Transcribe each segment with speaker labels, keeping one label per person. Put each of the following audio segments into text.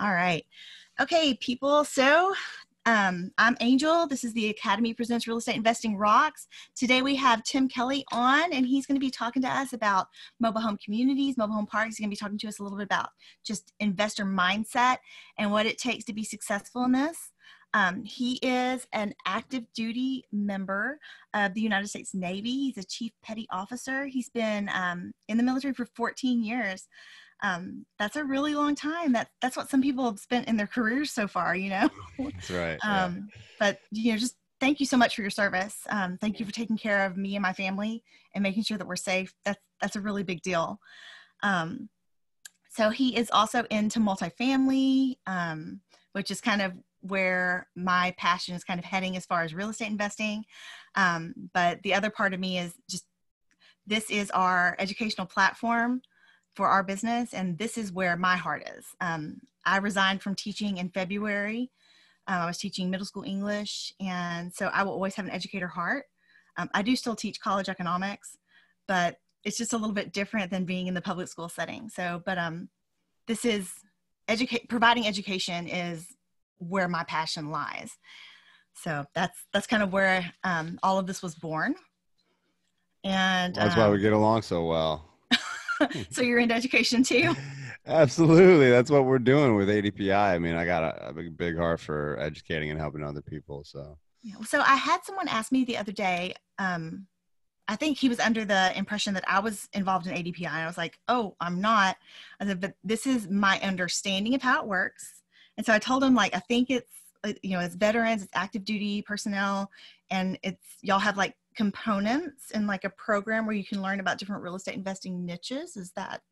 Speaker 1: All right. Okay, people. So um, I'm Angel. This is the Academy Presents Real Estate Investing Rocks. Today we have Tim Kelly on, and he's going to be talking to us about mobile home communities, mobile home parks. He's going to be talking to us a little bit about just investor mindset and what it takes to be successful in this. Um, he is an active duty member of the United States Navy. He's a chief petty officer. He's been um, in the military for 14 years. Um, that's a really long time. That that's what some people have spent in their careers so far. You know.
Speaker 2: That's right.
Speaker 1: Um, yeah. But you know, just thank you so much for your service. Um, thank you for taking care of me and my family and making sure that we're safe. That's that's a really big deal. Um, so he is also into multifamily, um, which is kind of where my passion is kind of heading as far as real estate investing. Um, but the other part of me is just this is our educational platform for our business, and this is where my heart is. Um, I resigned from teaching in February. Um, I was teaching middle school English, and so I will always have an educator heart. Um, I do still teach college economics, but it's just a little bit different than being in the public school setting. So, but um, this is educate providing education is where my passion lies. So that's that's kind of where um, all of this was born. And
Speaker 2: that's um, why we get along so well.
Speaker 1: so you're into education too?
Speaker 2: Absolutely. That's what we're doing with ADPI. I mean, I got a, a big, heart for educating and helping other people. So,
Speaker 1: yeah. So I had someone ask me the other day. Um, I think he was under the impression that I was involved in ADPI. And I was like, oh, I'm not. I said, but this is my understanding of how it works. And so I told him, like, I think it's, uh, you know, it's veterans, it's active duty personnel, and it's, y'all have like components in like a program where you can learn about different real estate investing niches? Is that?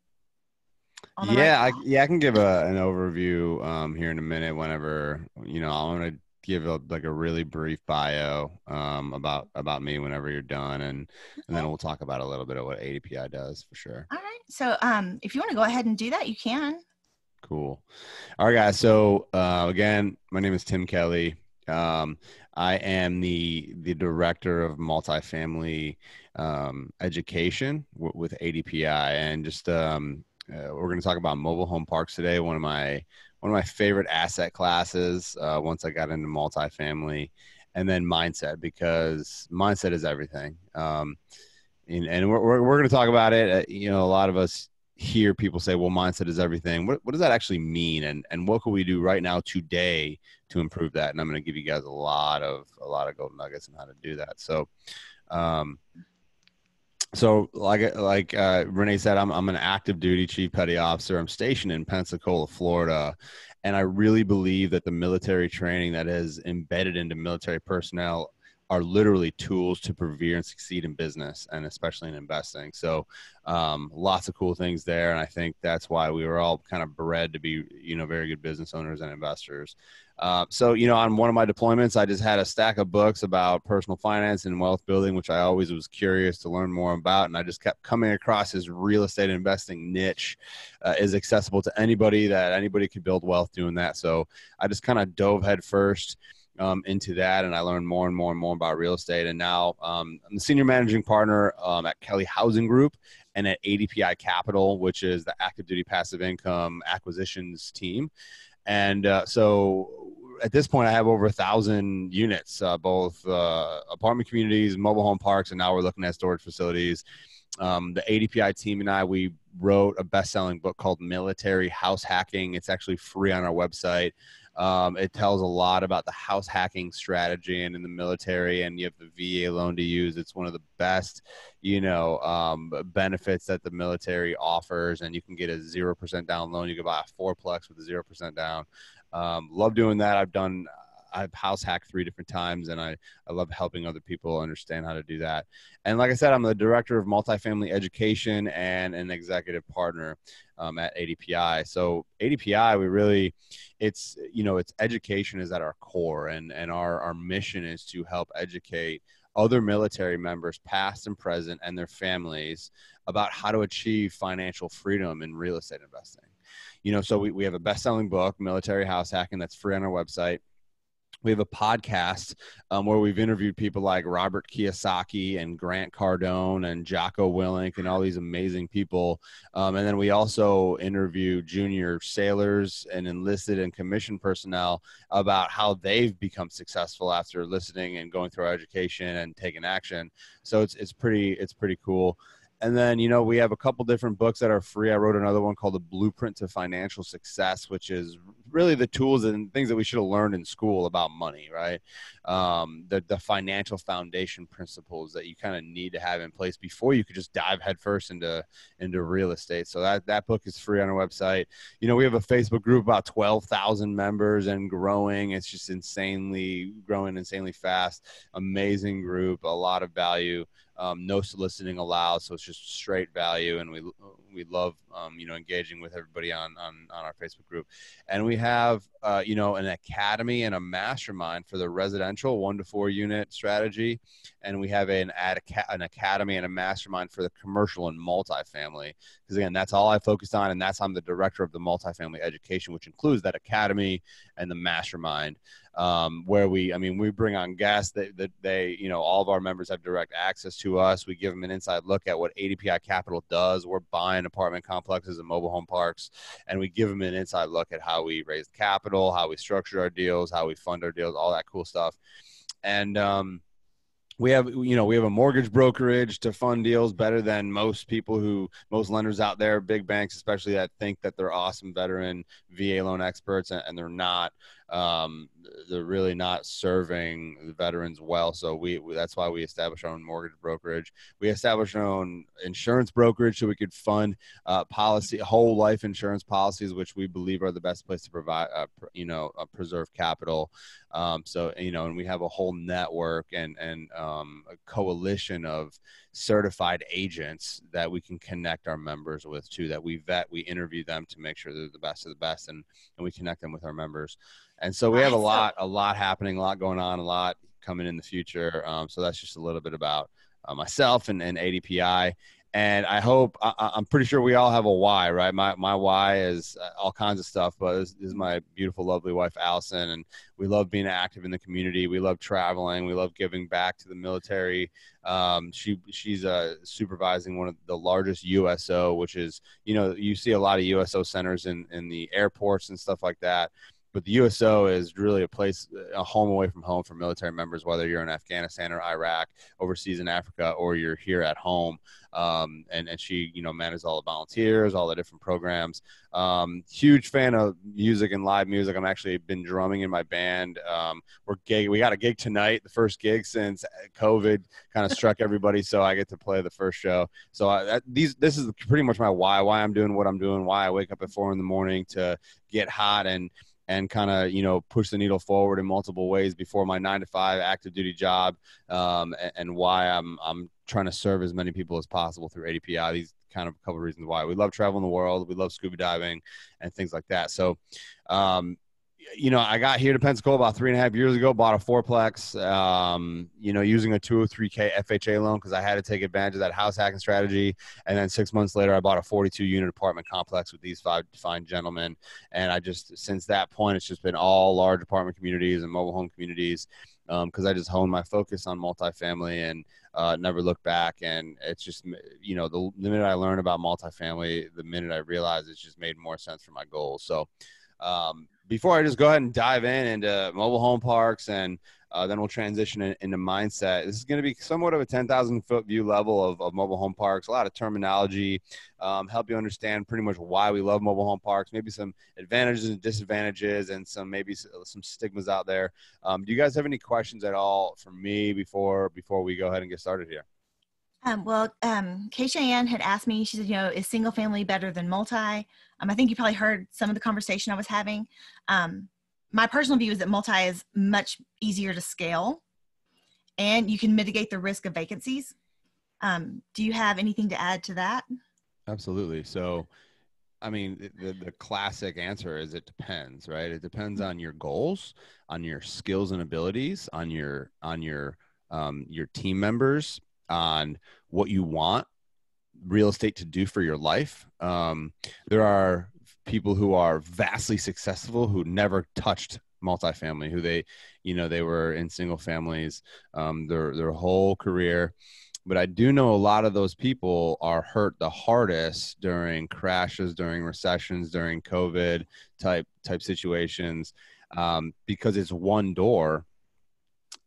Speaker 2: Yeah, right I, yeah, I can give a, an overview um, here in a minute. Whenever you know, I'm gonna give a, like a really brief bio um, about about me whenever you're done, and and then we'll talk about a little bit of what ADPI does for sure.
Speaker 1: All right. So um, if you want to go ahead and do that, you can.
Speaker 2: Cool. All right, guys. So uh, again, my name is Tim Kelly. Um, I am the the director of multifamily um, education w- with ADPI, and just um, uh, we're going to talk about mobile home parks today. One of my one of my favorite asset classes. Uh, once I got into multifamily, and then mindset because mindset is everything. Um, and, and we're, we're, we're going to talk about it. Uh, you know, a lot of us hear people say, well, mindset is everything. What, what does that actually mean? And, and what can we do right now today to improve that? And I'm going to give you guys a lot of, a lot of gold nuggets on how to do that. So, um, so like, like, uh, Renee said, I'm, I'm an active duty chief petty officer. I'm stationed in Pensacola, Florida. And I really believe that the military training that is embedded into military personnel are literally tools to persevere and succeed in business and especially in investing. So, um, lots of cool things there, and I think that's why we were all kind of bred to be, you know, very good business owners and investors. Uh, so, you know, on one of my deployments, I just had a stack of books about personal finance and wealth building, which I always was curious to learn more about, and I just kept coming across this real estate investing niche uh, is accessible to anybody that anybody could build wealth doing that. So, I just kind of dove headfirst um, into that, and I learned more and more and more about real estate. And now um, I'm the senior managing partner um, at Kelly Housing Group and at ADPI Capital, which is the active duty passive income acquisitions team. And uh, so at this point, I have over a thousand units, uh, both uh, apartment communities, mobile home parks, and now we're looking at storage facilities. Um, the ADPI team and I, we wrote a best-selling book called Military House Hacking. It's actually free on our website. Um, it tells a lot about the house hacking strategy and in the military, and you have the VA loan to use. It's one of the best, you know, um, benefits that the military offers, and you can get a zero percent down loan. You can buy a fourplex with a zero percent down. Um, love doing that. I've done I've house hacked three different times, and I, I love helping other people understand how to do that. And like I said, I'm the director of multifamily education and an executive partner um, at ADPI. So ADPI, we really, it's you know, it's education is at our core, and and our our mission is to help educate other military members, past and present, and their families about how to achieve financial freedom in real estate investing. You know, so we, we have a best selling book, Military House Hacking, that's free on our website we have a podcast um, where we've interviewed people like Robert Kiyosaki and Grant Cardone and Jocko Willink and all these amazing people. Um, and then we also interview junior sailors and enlisted and commissioned personnel about how they've become successful after listening and going through our education and taking action. So it's it's pretty it's pretty cool and then you know we have a couple different books that are free. I wrote another one called the blueprint to financial success which is really the tools and things that we should have learned in school about money right? Um, the, the financial foundation principles that you kind of need to have in place before you could just dive headfirst into into real estate. So that that book is free on our website. You know we have a facebook group about 12000 members and growing. It's just insanely growing insanely fast. Amazing group a lot of value um, no soliciting allowed, so it's just straight value, and we we love um, you know engaging with everybody on, on on our Facebook group, and we have uh, you know an academy and a mastermind for the residential one to four unit strategy, and we have an ad, an academy and a mastermind for the commercial and multifamily. Because again, that's all I focused on, and that's I'm the director of the multifamily education, which includes that academy and the mastermind um, where we, I mean, we bring on guests that, that they, you know, all of our members have direct access to us. We give them an inside look at what ADPI Capital does. We're buying apartment complexes and mobile home parks, and we give them an inside look at how we raise capital, how we structure our deals, how we fund our deals, all that cool stuff. And, um, we have you know we have a mortgage brokerage to fund deals better than most people who most lenders out there big banks especially that think that they're awesome veteran va loan experts and, and they're not um, they're really not serving the veterans well. So we, that's why we established our own mortgage brokerage. We established our own insurance brokerage so we could fund uh, policy whole life insurance policies, which we believe are the best place to provide uh, pr- you know uh, preserve capital. Um, so you know, and we have a whole network and and um, a coalition of certified agents that we can connect our members with too. That we vet, we interview them to make sure they're the best of the best, and and we connect them with our members. And so we have a lot, a lot happening, a lot going on, a lot coming in the future. Um, so that's just a little bit about uh, myself and, and ADPI. And I hope I, am pretty sure we all have a why, right? My my why is uh, all kinds of stuff, but this, this is my beautiful, lovely wife Allison, and we love being active in the community. We love traveling. We love giving back to the military. Um, she she's uh, supervising one of the largest USO, which is you know you see a lot of USO centers in in the airports and stuff like that but the USO is really a place, a home away from home for military members, whether you're in Afghanistan or Iraq, overseas in Africa, or you're here at home. Um, and, and she, you know, manages all the volunteers, all the different programs. Um, huge fan of music and live music. I'm actually been drumming in my band. Um, we're gig. We got a gig tonight, the first gig since COVID kind of struck everybody. So I get to play the first show. So I, these, this is pretty much my why, why I'm doing what I'm doing, why I wake up at four in the morning to get hot and and kind of you know push the needle forward in multiple ways before my nine to five active duty job um, and, and, why I'm I'm trying to serve as many people as possible through ADPI. These kind of a couple of reasons why we love traveling the world, we love scuba diving and things like that. So um, you know, I got here to Pensacola about three and a half years ago, bought a fourplex, um, you know, using a 203K FHA loan because I had to take advantage of that house hacking strategy. And then six months later, I bought a 42 unit apartment complex with these five fine gentlemen. And I just, since that point, it's just been all large apartment communities and mobile home communities because um, I just honed my focus on multifamily and uh, never look back. And it's just, you know, the, the minute I learned about multifamily, the minute I realized it's just made more sense for my goals. So, um, before I just go ahead and dive in into mobile home parks and uh, then we'll transition in, into mindset. This is going to be somewhat of a 10,000 foot view level of, of, mobile home parks, a lot of terminology, um, help you understand pretty much why we love mobile home parks, maybe some advantages and disadvantages, and some maybe some stigmas out there. Um, do you guys have any questions at all for me before before we go ahead and get started here?
Speaker 1: Um, well, um, Keisha Ann had asked me, she said, you know, is single family better than multi? Um, I think you probably heard some of the conversation I was having. Um, my personal view is that multi is much easier to scale and you can mitigate the risk of vacancies. Um, do you have anything to add to that?
Speaker 2: Absolutely. So, I mean, the, the classic answer is it depends, right? It depends on your goals, on your skills and abilities, on your, on your, um, your team members, on what you want real estate to do for your life. Um, there are people who are vastly successful who never touched multifamily who they you know they were in single families um, their their whole career but i do know a lot of those people are hurt the hardest during crashes during recessions during covid type type situations um, because it's one door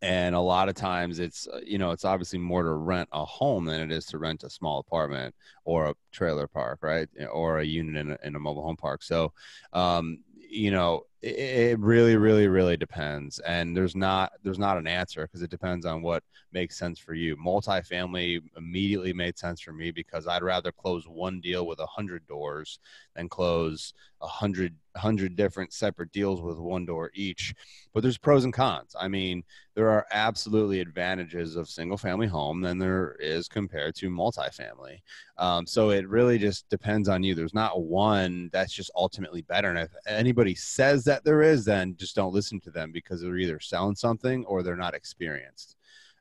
Speaker 2: and a lot of times it's uh, you know it's obviously more to rent a home than it is to rent a small apartment or a trailer park right or a unit in a, in a mobile home park. So um, you know it, really really really depends and there's not there's not an answer because it depends on what makes sense for you. Multifamily immediately made sense for me because i'd rather close one deal with a hundred doors than close a hundred hundred different separate deals with one door each. But there's pros and cons. I mean there are absolutely advantages of single family home than there is compared to multifamily. Um, so it really just depends on you. There's not one that's just ultimately better and if anybody says that there is, then just don't listen to them because they're either selling something or they're not experienced.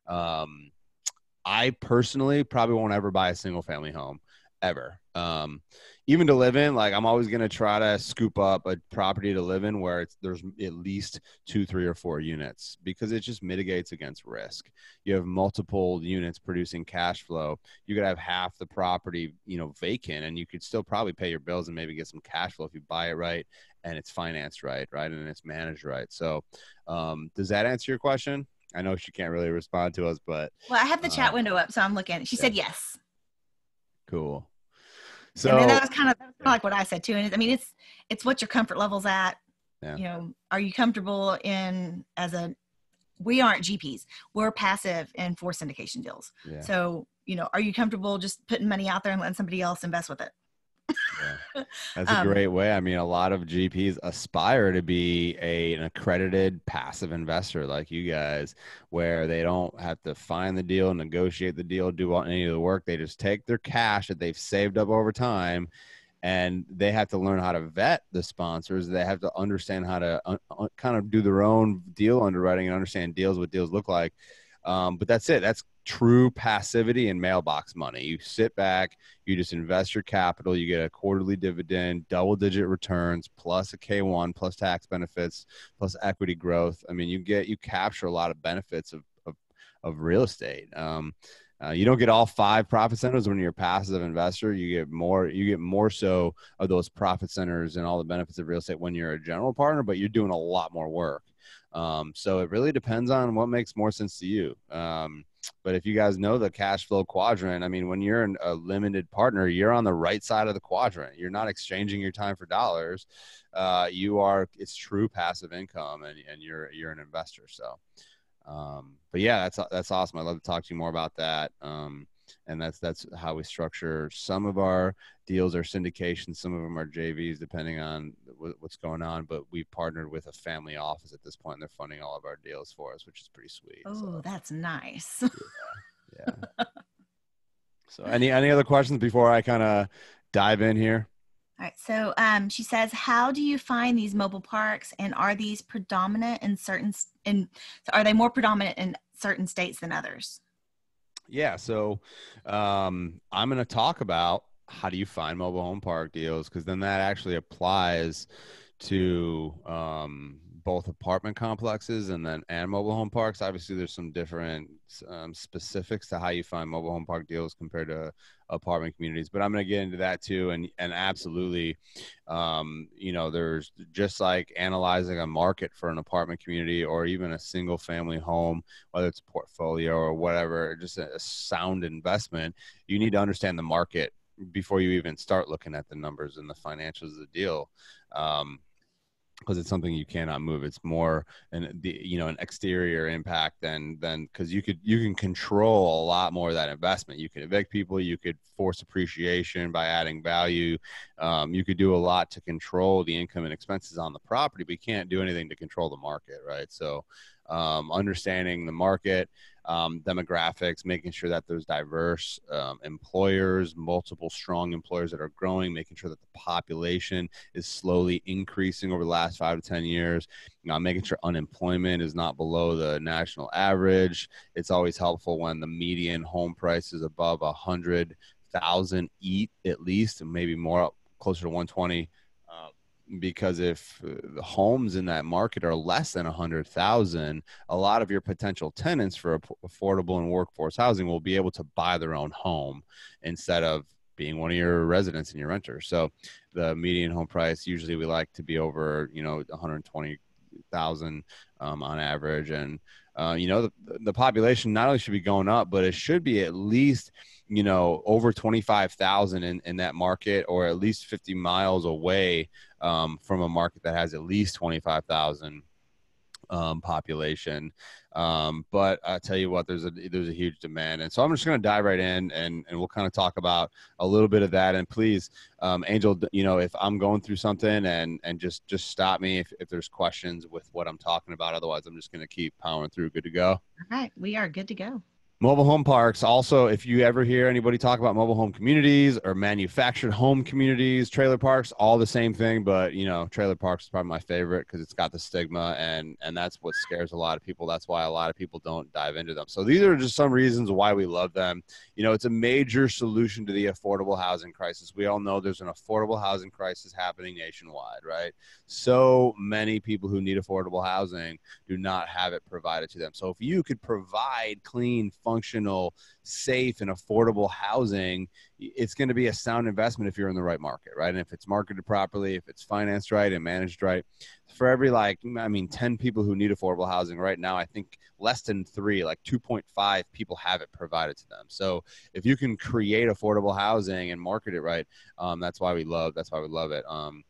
Speaker 2: Um, I personally probably won't ever buy a single family home ever. Um, even to live in, like I'm always going to try to scoop up a property to live in where it's, there's at least two, three, or four units because it just mitigates against risk. You have multiple units producing cash flow. You could have half the property, you know, vacant, and you could still probably pay your bills and maybe get some cash flow if you buy it right and it's financed right, right, and it's managed right. So, um, does that answer your question? I know she can't really respond to us, but
Speaker 1: well, I have the uh, chat window up, so I'm looking. She yeah. said yes.
Speaker 2: Cool.
Speaker 1: So and that was kind of, kind of like what I said too. And I mean, it's it's what your comfort level's at. Yeah. You know, are you comfortable in as a we aren't GPs. We're passive in force syndication deals. Yeah. So, you know, are you comfortable just putting money out there and letting somebody else invest with it?
Speaker 2: Yeah. That's a um, great way. I mean, a lot of GPs aspire to be a, an accredited passive investor like you guys, where they don't have to find the deal, negotiate the deal, do any of the work. They just take their cash that they've saved up over time and they have to learn how to vet the sponsors. They have to understand how to un- uh, un- kind of do their own deal underwriting and understand deals, what deals look like. Um, but that's it. That's true passivity and mailbox money. You sit back, you just invest your capital, you get a quarterly dividend, double digit returns, plus a K1, plus tax benefits, plus equity growth. I mean, you get, you capture a lot of benefits of, of, of real estate. Um, uh, you don't get all five profit centers when you're a passive investor. You get more. You get more so of those profit centers and all the benefits of real estate when you're a general partner, but you're doing a lot more work. Um, so it really depends on what makes more sense to you. Um, but if you guys know the cash flow quadrant, I mean, when you're a limited partner, you're on the right side of the quadrant. You're not exchanging your time for dollars. Uh, you are, it's true passive income and, and you're, you're an investor. So, um, but yeah, that's, that's awesome. I'd love to talk to you more about that. Um, and that's that's how we structure some of our deals are syndications some of them are jvs depending on what's going on but we've partnered with a family office at this point and they're funding all of our deals for us which is pretty sweet
Speaker 1: oh so. that's nice
Speaker 2: yeah, yeah. so any any other questions before i kind of dive in here
Speaker 1: all right. So um, she says, how do you find these mobile parks, and are these predominant in certain? In are they more predominant in certain states than others?
Speaker 2: Yeah. So um, I'm going to talk about how do you find mobile home park deals because then that actually applies to um, both apartment complexes and then and mobile home parks. Obviously, there's some different um, specifics to how you find mobile home park deals compared to apartment communities. But I'm going to get into that too, and and absolutely, um, you know, there's just like analyzing a market for an apartment community or even a single family home, whether it's a portfolio or whatever, just a, a sound investment. You need to understand the market before you even start looking at the numbers and the financials of the deal. Um, because it's something you cannot move. It's more an the you know an exterior impact than than because you could you can control a lot more of that investment. You can evict people. You could force appreciation by adding value. Um, you could do a lot to control the income and expenses on the property, but you can't do anything to control the market, right? So um, understanding the market, um, demographics, making sure that there's diverse um, employers, multiple strong employers that are growing, making sure that the population is slowly increasing over the last five to 10 years, you know, making sure unemployment is not below the national average. It's always helpful when the median home price is above a hundred thousand eat at least, and maybe more closer to 120 because if uh, the homes in that market are less than a hundred thousand, a lot of your potential tenants for affordable and workforce housing will be able to buy their own home instead of being one of your residents and your renters. So the median home price usually we like to be over, you know, 120,000 um, on average. And, uh, you know, the, the population not only should be going up, but it should be at least, you know, over 25,000 in, in that market or at least 50 miles away um, from a market that has at least 25,000 um, population. Um, but I tell you what, there's a there's a huge demand, and so I'm just going to dive right in, and and we'll kind of talk about a little bit of that. And please, um, Angel, you know, if I'm going through something, and and just just stop me if if there's questions with what I'm talking about. Otherwise, I'm just going to keep powering through. Good to go. All
Speaker 1: right, we are good to go.
Speaker 2: Mobile home parks. Also, if you ever hear anybody talk about mobile home communities or manufactured home communities, trailer parks, all the same thing. But you know, trailer parks is probably my favorite because it's got the stigma, and and that's what scares a lot of people. That's why a lot of people don't dive into them. So these are just some reasons why we love them. You know, it's a major solution to the affordable housing crisis. We all know there's an affordable housing crisis happening nationwide, right? So many people who need affordable housing do not have it provided to them. So if you could provide clean functional, safe, and affordable housing, it's going to be a sound investment if you're in the right market, right? And if it's marketed properly, if it's financed right and managed right, for every like, I mean, 10 people who need affordable housing right now, I think less than three, like 2.5 people have it provided to them. So if you can create affordable housing and market it right, um, that's why we love, that's why we love it. Um,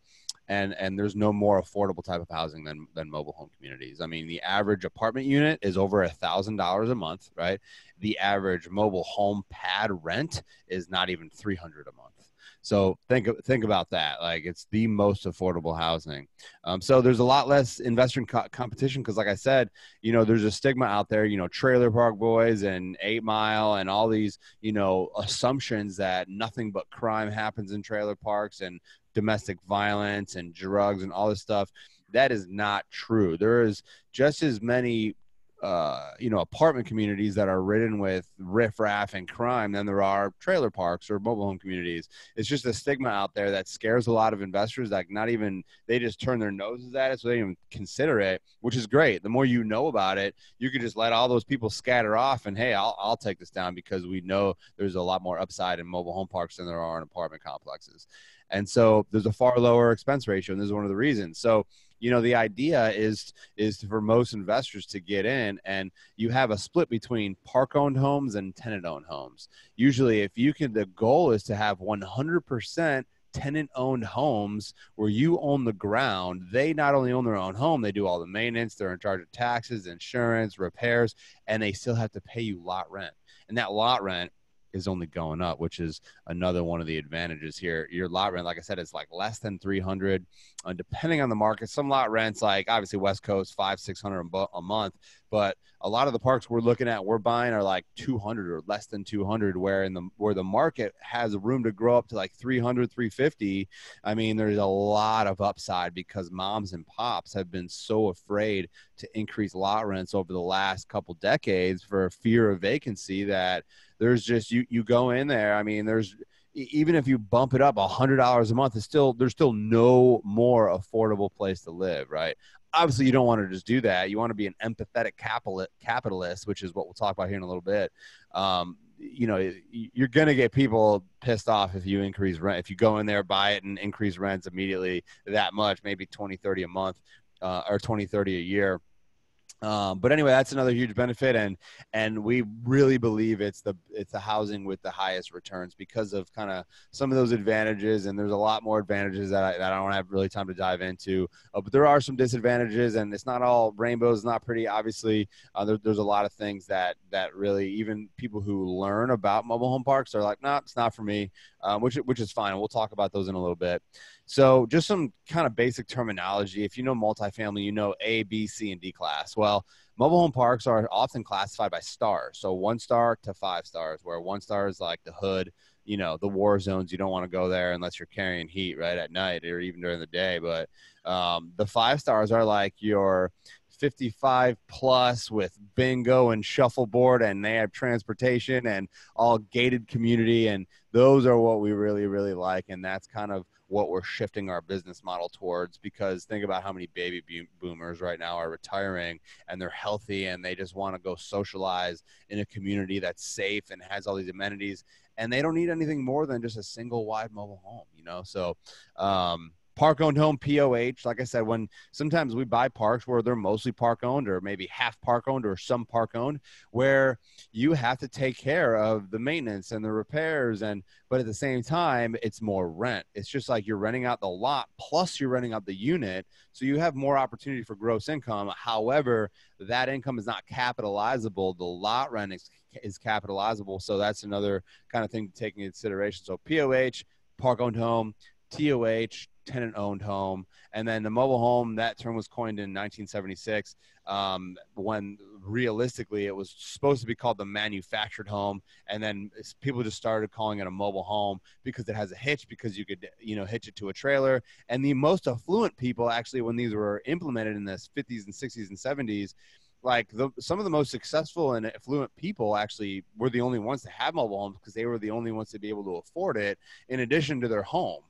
Speaker 2: and and there's no more affordable type of housing than than mobile home communities. I mean, the average apartment unit is over a thousand dollars a month, right? The average mobile home pad rent is not even three hundred a month. So think think about that. Like it's the most affordable housing. Um, so there's a lot less investor co- competition because, like I said, you know, there's a stigma out there. You know, trailer park boys and Eight Mile and all these you know assumptions that nothing but crime happens in trailer parks and domestic violence and drugs and all this stuff. That is not true. There is just as many uh, you know, apartment communities that are ridden with riffraff and crime than there are trailer parks or mobile home communities. It's just a stigma out there that scares a lot of investors. Like, not even they just turn their noses at it, so they even consider it, which is great. The more you know about it, you can just let all those people scatter off, and hey, I'll I'll take this down because we know there's a lot more upside in mobile home parks than there are in apartment complexes. And so there's a far lower expense ratio, and this is one of the reasons. So you know the idea is is for most investors to get in and you have a split between park owned homes and tenant owned homes. Usually if you can the goal is to have 100% tenant owned homes where you own the ground. They not only own their own home they do all the maintenance they're in charge of taxes insurance repairs and they still have to pay you lot rent. And that lot rent is only going up, which is another one of the advantages here. Your lot rent, like I said, is like less than 300, uh, depending on the market. Some lot rents, like obviously West Coast, five, 600 a month, but a lot of the parks we're looking at, we're buying are like 200 or less than 200, where in the, where the market has room to grow up to like 300, 350. I mean, there's a lot of upside because moms and pops have been so afraid to increase lot rents over the last couple decades for fear of vacancy that there's just you you go in there. I mean, there's even if you bump it up a hundred dollars a month, it's still there's still no more affordable place to live, right? Obviously, you don't want to just do that. You want to be an empathetic capitalist, which is what we'll talk about here in a little bit. Um, you know, you're going to get people pissed off if you increase rent. If you go in there, buy it, and increase rents immediately that much, maybe 20, 30 a month uh, or 20, 30 a year um, but anyway, that's another huge benefit, and and we really believe it's the it's the housing with the highest returns because of kind of some of those advantages, and there's a lot more advantages that I, that I don't have really time to dive into. Uh, but there are some disadvantages, and it's not all rainbows, not pretty. Obviously, uh, there, there's a lot of things that that really even people who learn about mobile home parks are like, nah, it's not for me, um, which which is fine. We'll talk about those in a little bit. So, just some kind of basic terminology. If you know multifamily, you know A, B, C, and D class. Well, mobile home parks are often classified by stars. So, one star to five stars, where one star is like the hood, you know, the war zones. You don't want to go there unless you're carrying heat right at night or even during the day. But um, the five stars are like your 55 plus with bingo and shuffleboard and they have transportation and all gated community. And those are what we really really like. And that's kind of what we're shifting our business model towards because think about how many baby boomers right now are retiring and they're healthy and they just want to go socialize in a community that's safe and has all these amenities. And they don't need anything more than just a single wide mobile home you know? So um, park owned home POH. Like I said, when sometimes we buy parks where they're mostly park owned or maybe half park owned or some park owned, where you have to take care of the maintenance and the repairs. And, but at the same time, it's more rent. It's just like you're renting out the lot plus you're renting out the unit. So you have more opportunity for gross income. However, that income is not capitalizable. The lot rent is, is capitalizable. So that's another kind of thing to take into consideration. So POH, park owned home, TOH, tenant owned home. And then the mobile home, that term was coined in 1976 um, when realistically it was supposed to be called the manufactured home. And then people just started calling it a mobile home because it has a hitch because you could, you know, hitch it to a trailer. And the most affluent people actually, when these were implemented in the 50s and 60s and 70s, like the, some of the most successful and affluent people actually were the only ones to have mobile homes because they were the only ones to be able to afford it in addition to their home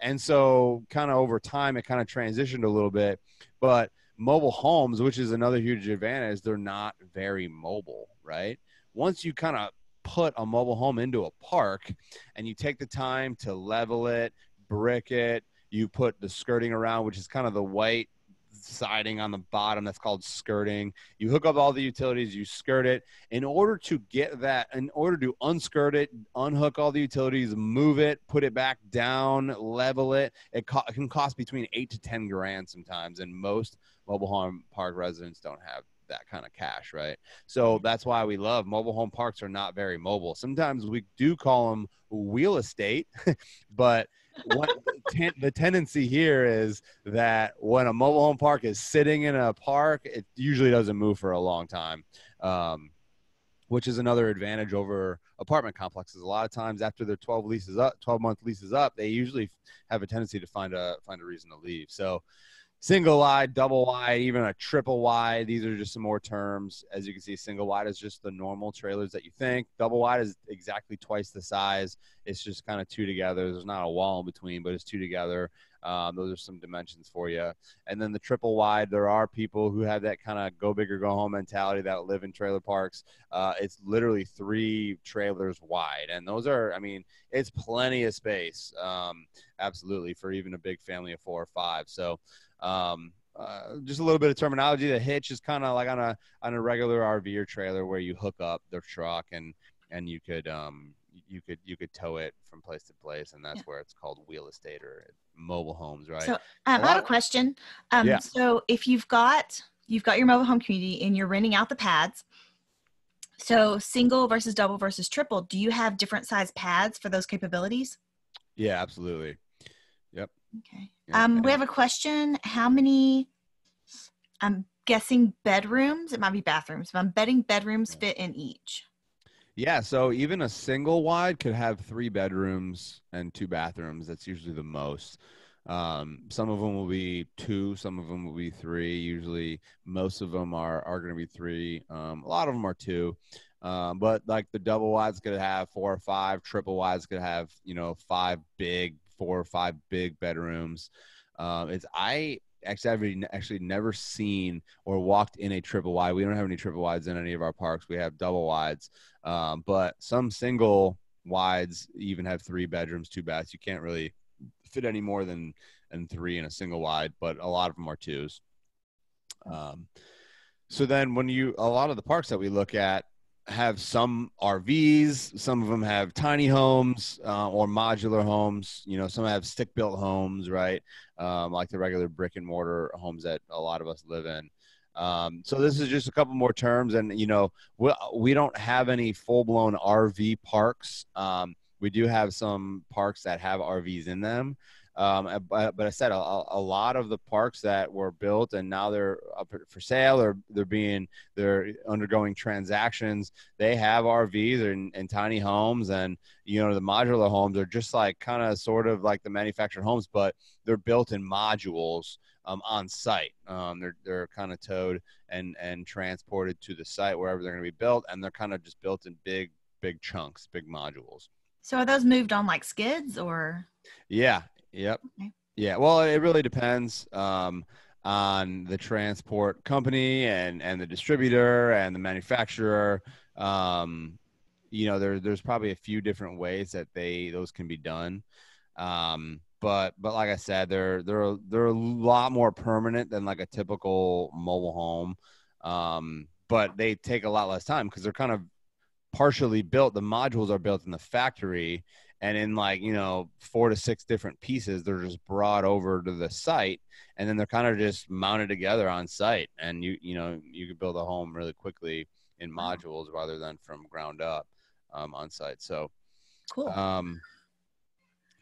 Speaker 2: and so, kind of over time, it kind of transitioned a little bit. But mobile homes, which is another huge advantage, they're not very mobile, right? Once you kind of put a mobile home into a park and you take the time to level it, brick it, you put the skirting around, which is kind of the white siding on the bottom that's called skirting. You hook up all the utilities, you skirt it. In order to get that, in order to unskirt it, unhook all the utilities, move it, put it back down, level it, it, co- it can cost between eight to 10 grand sometimes. And most mobile home park residents don't have that kind of cash, right? So mm-hmm. that's why we love mobile home parks are not very mobile. Sometimes we do call them wheel estate, but what ten, the tendency here is that when a mobile home park is sitting in a park, it usually doesn't move for a long time. Um, which is another advantage over apartment complexes. A lot of times after their 12 leases up, 12 month leases up, they usually have a tendency to find a find a reason to leave. So single wide, double wide, even a triple wide. These are just some more terms. As you can see, single wide is just the normal trailers that you think. Double wide is exactly twice the size. It's just kind of two together. There's not a wall in between, but it's two together. Um, those are some dimensions for you. And then the triple wide, there are people who have that kind of go big or go home mentality that live in trailer parks. Uh, it's literally three trailers wide. And those are, I mean, it's plenty of space. Um, absolutely, for even a big family of four or five. So, um, uh, just a little bit of terminology. The hitch is kind of like on a on a regular RV or trailer where you hook up the truck and and you could um you could you could tow it from place to place, and that's yeah. where it's called wheel estate or mobile homes, right?
Speaker 1: So um, I have a question. Um, yeah. So if you've got you've got your mobile home community and you're renting out the pads, so single versus double versus triple, do you have different size pads for those capabilities?
Speaker 2: Yeah, absolutely. Yep.
Speaker 1: Okay. Um, we have a question. How many? I'm guessing bedrooms. It might be bathrooms, but I'm betting bedrooms fit in each.
Speaker 2: Yeah, so even a single wide could have three bedrooms and two bathrooms. That's usually the most. Um, some of them will be two, some of them will be three. Usually, most of them are are going to be three. Um, a lot of them are two. Um, but like the double wide's going to have four or five. Triple wide's could have you know five big four or five big bedrooms. Um, it's I actually I've actually never seen or walked in a triple wide. We don't have any triple wides in any of our parks. We have double wides, um, but some single wides even have three bedrooms, two baths. You can't really fit any more than than three in a single wide, but a lot of them are twos. Um, so then when you a lot of the parks that we look at have some RVs, some of them have tiny homes uh, or modular homes. You know, some have stick built homes, right? Um, like the regular brick and mortar homes that a lot of us live in. Um, so this is just a couple more terms, and you know, we, we don't have any full blown RV parks. Um, we do have some parks that have RVs in them, um, but, but I said a, a, lot of the parks that were built and now they're up for sale or they're being they're undergoing transactions. They have RVs and, and tiny homes, and you know the modular homes are just like kind of sort of like the manufactured homes, but they're built in modules. um, on site. Um, they're they're kind of towed and and transported to the site wherever they're going to be built, and they're kind of just built in big big chunks, big modules.
Speaker 1: So are those moved on like skids or?
Speaker 2: Yeah. Yep. Okay. Yeah. Well, it really depends. Um, on the transport company and and the distributor and the manufacturer um, you know there, there's probably a few different ways that they those can be done um, but but like i said they're they're they're a lot more permanent than like a typical mobile home um, but they take a lot less time because they're kind of partially built the modules are built in the factory and in like you know four to six different pieces they're just brought over to the site and then they're kind of just mounted together on site. And you you know you could build a home really quickly in modules rather than from ground up um, on site. So
Speaker 1: cool. um,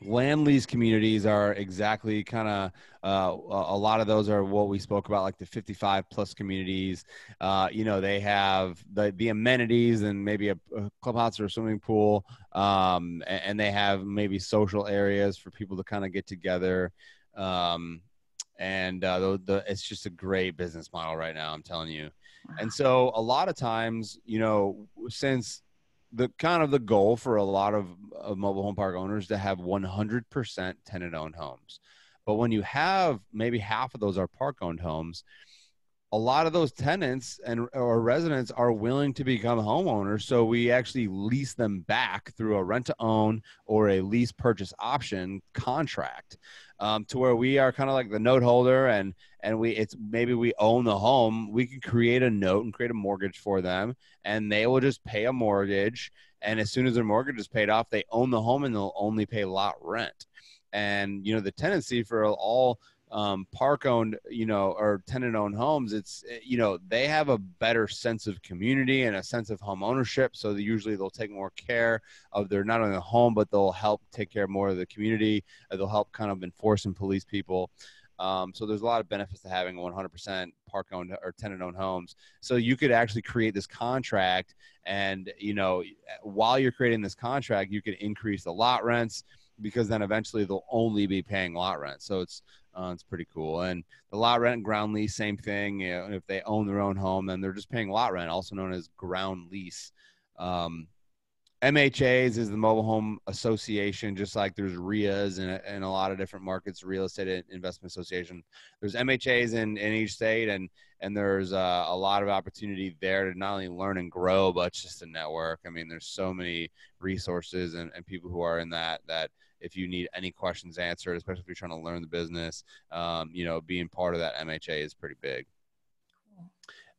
Speaker 2: land lease communities are exactly kind of uh, a lot of those are what we spoke about like the 55 plus communities. Uh, you know they have the, the amenities and maybe a, a clubhouse or a swimming pool um, and, and, they have maybe social areas for people to kind of get together. Um, and uh, the, the, it's just a great business model right now i'm telling you. And so a lot of times you know since the kind of the goal for a lot of, of mobile home park owners to have 100% tenant owned homes. But when you have maybe half of those are park owned homes, a lot of those tenants and or residents are willing to become homeowners so we actually lease them back through a rent to own or a lease purchase option contract um, to where we are kind of like the note holder and and we it's maybe we own the home we can create a note and create a mortgage for them and they will just pay a mortgage and as soon as their mortgage is paid off they own the home and they'll only pay lot rent. And you know the tendency for all um, park owned, you know, or tenant owned homes, it's, eh, you know, they have a better sense of community and a sense of home ownership. So usually they'll take more care of their, not only the home, but they'll help take care more of the community. they'll help kind of enforce and police people. Um, so there's a lot of benefits to having 100% park owned or tenant owned homes. So you could actually create this contract, and you know, while you're creating this contract, you could increase the lot rents because then eventually they'll only be paying lot rent. So it's uh, it's pretty cool. And the lot rent and ground lease, same thing. You know, if they own their own home, then they're just paying lot rent, also known as ground lease. Um, MHAs is the Mobile Home Association, just like there's RIAs in, in a lot of different markets, Real Estate Investment Association. There's MHAs in, in each state, and and there's uh, a lot of opportunity there to not only learn and grow, but just to network. I mean, there's so many resources and, and people who are in that that if you need any questions answered, especially if you're trying to learn the business, um, you know, being part of that MHA is pretty big.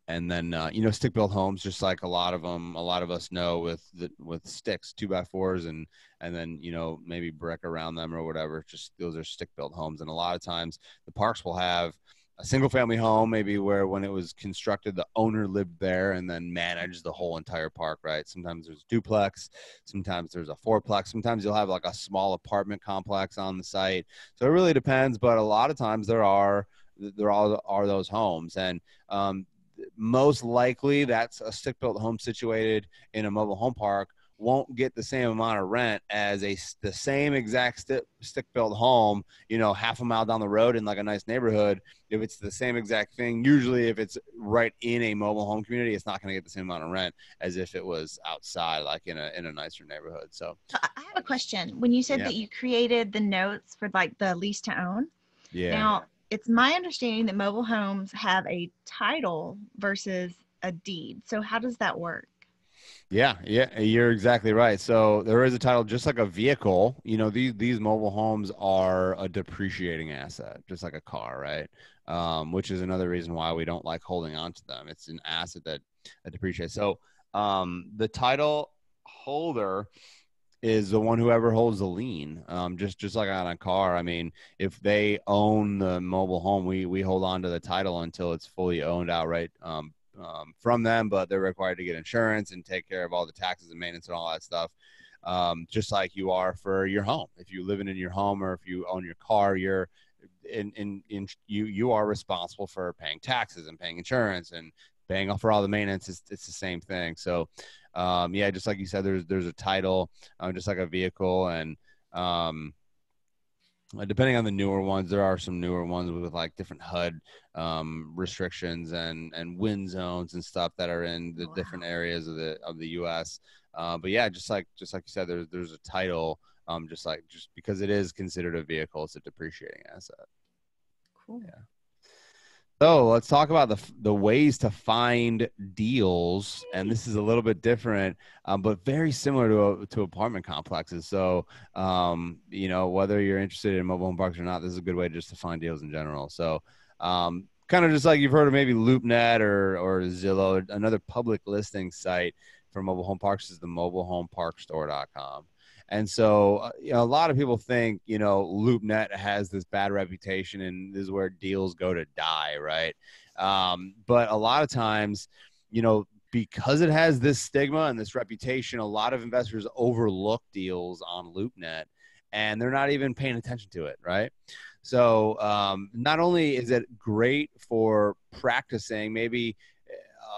Speaker 2: And then uh, you know, stick built homes, just like a lot of them, a lot of us know with the, with sticks, two by fours, and and then you know maybe brick around them or whatever. Just those are stick built homes, and a lot of times the parks will have a single family home, maybe where when it was constructed, the owner lived there and then managed the whole entire park, right? Sometimes there's duplex, sometimes there's a fourplex, sometimes you'll have like a small apartment complex on the site. So it really depends, but a lot of times there are there are, are those homes and um, most likely that's a stick built home situated in a mobile home park won't get the same amount of rent as a the same exact st- stick built home, you know, half a mile down the road in like a nice neighborhood. If it's the same exact thing, usually if it's right in a mobile home community, it's not going to get the same amount of rent as if it was outside, like in a in a nicer neighborhood. So,
Speaker 1: I have a question. When you said yeah. that you created the notes for like the lease to own,
Speaker 2: yeah.
Speaker 1: Now, it's my understanding that mobile homes have a title versus a deed. So, how does that work?
Speaker 2: Yeah, yeah, you're exactly right. So there is a title, just like a vehicle. You know, these these mobile homes are a depreciating asset, just like a car, right? Um, which is another reason why we don't like holding on to them. It's an asset that, depreciates. So um, the title holder is the one whoever holds the lien. Um, just just like on a car. I mean, if they own the mobile home, we we hold on to the title until it's fully owned outright um, um, from them, but they're required to get insurance and take care of all the taxes and maintenance and all that stuff. Um, just like you are for your home. If you live in your home or if you own your car, you're in, in, in you, you are responsible for paying taxes and paying insurance and paying off for all the maintenance. It's, it's the same thing. So, um, yeah, just like you said, there's, there's a title, uh, just like a vehicle and, um, depending on the newer ones, there are some newer ones with like different HUD um, restrictions and and wind zones and stuff that are in the wow. different areas of the of the U.S. Uh, but yeah, just like just like you said, there's there's a title, um, just like just because it is considered a vehicle, it's a depreciating asset.
Speaker 1: Cool. Yeah.
Speaker 2: So let's talk about the the ways to find deals, and this is a little bit different, um, but very similar to to apartment complexes. So um, you know whether you're interested in mobile home parks or not, this is a good way just to find deals in general. So um, kind of just like you've heard of maybe LoopNet or or Zillow, another public listing site for mobile home parks is the mobilehomeparkstore.com. And so, uh, you know, a lot of people think, you know, LoopNet has this bad reputation and this is where deals go to die, right? Um, but a lot of times, you know, because it has this stigma and this reputation, a lot of investors overlook deals on LoopNet and they're not even paying attention to it, right? So, um, not only is it great for practicing, maybe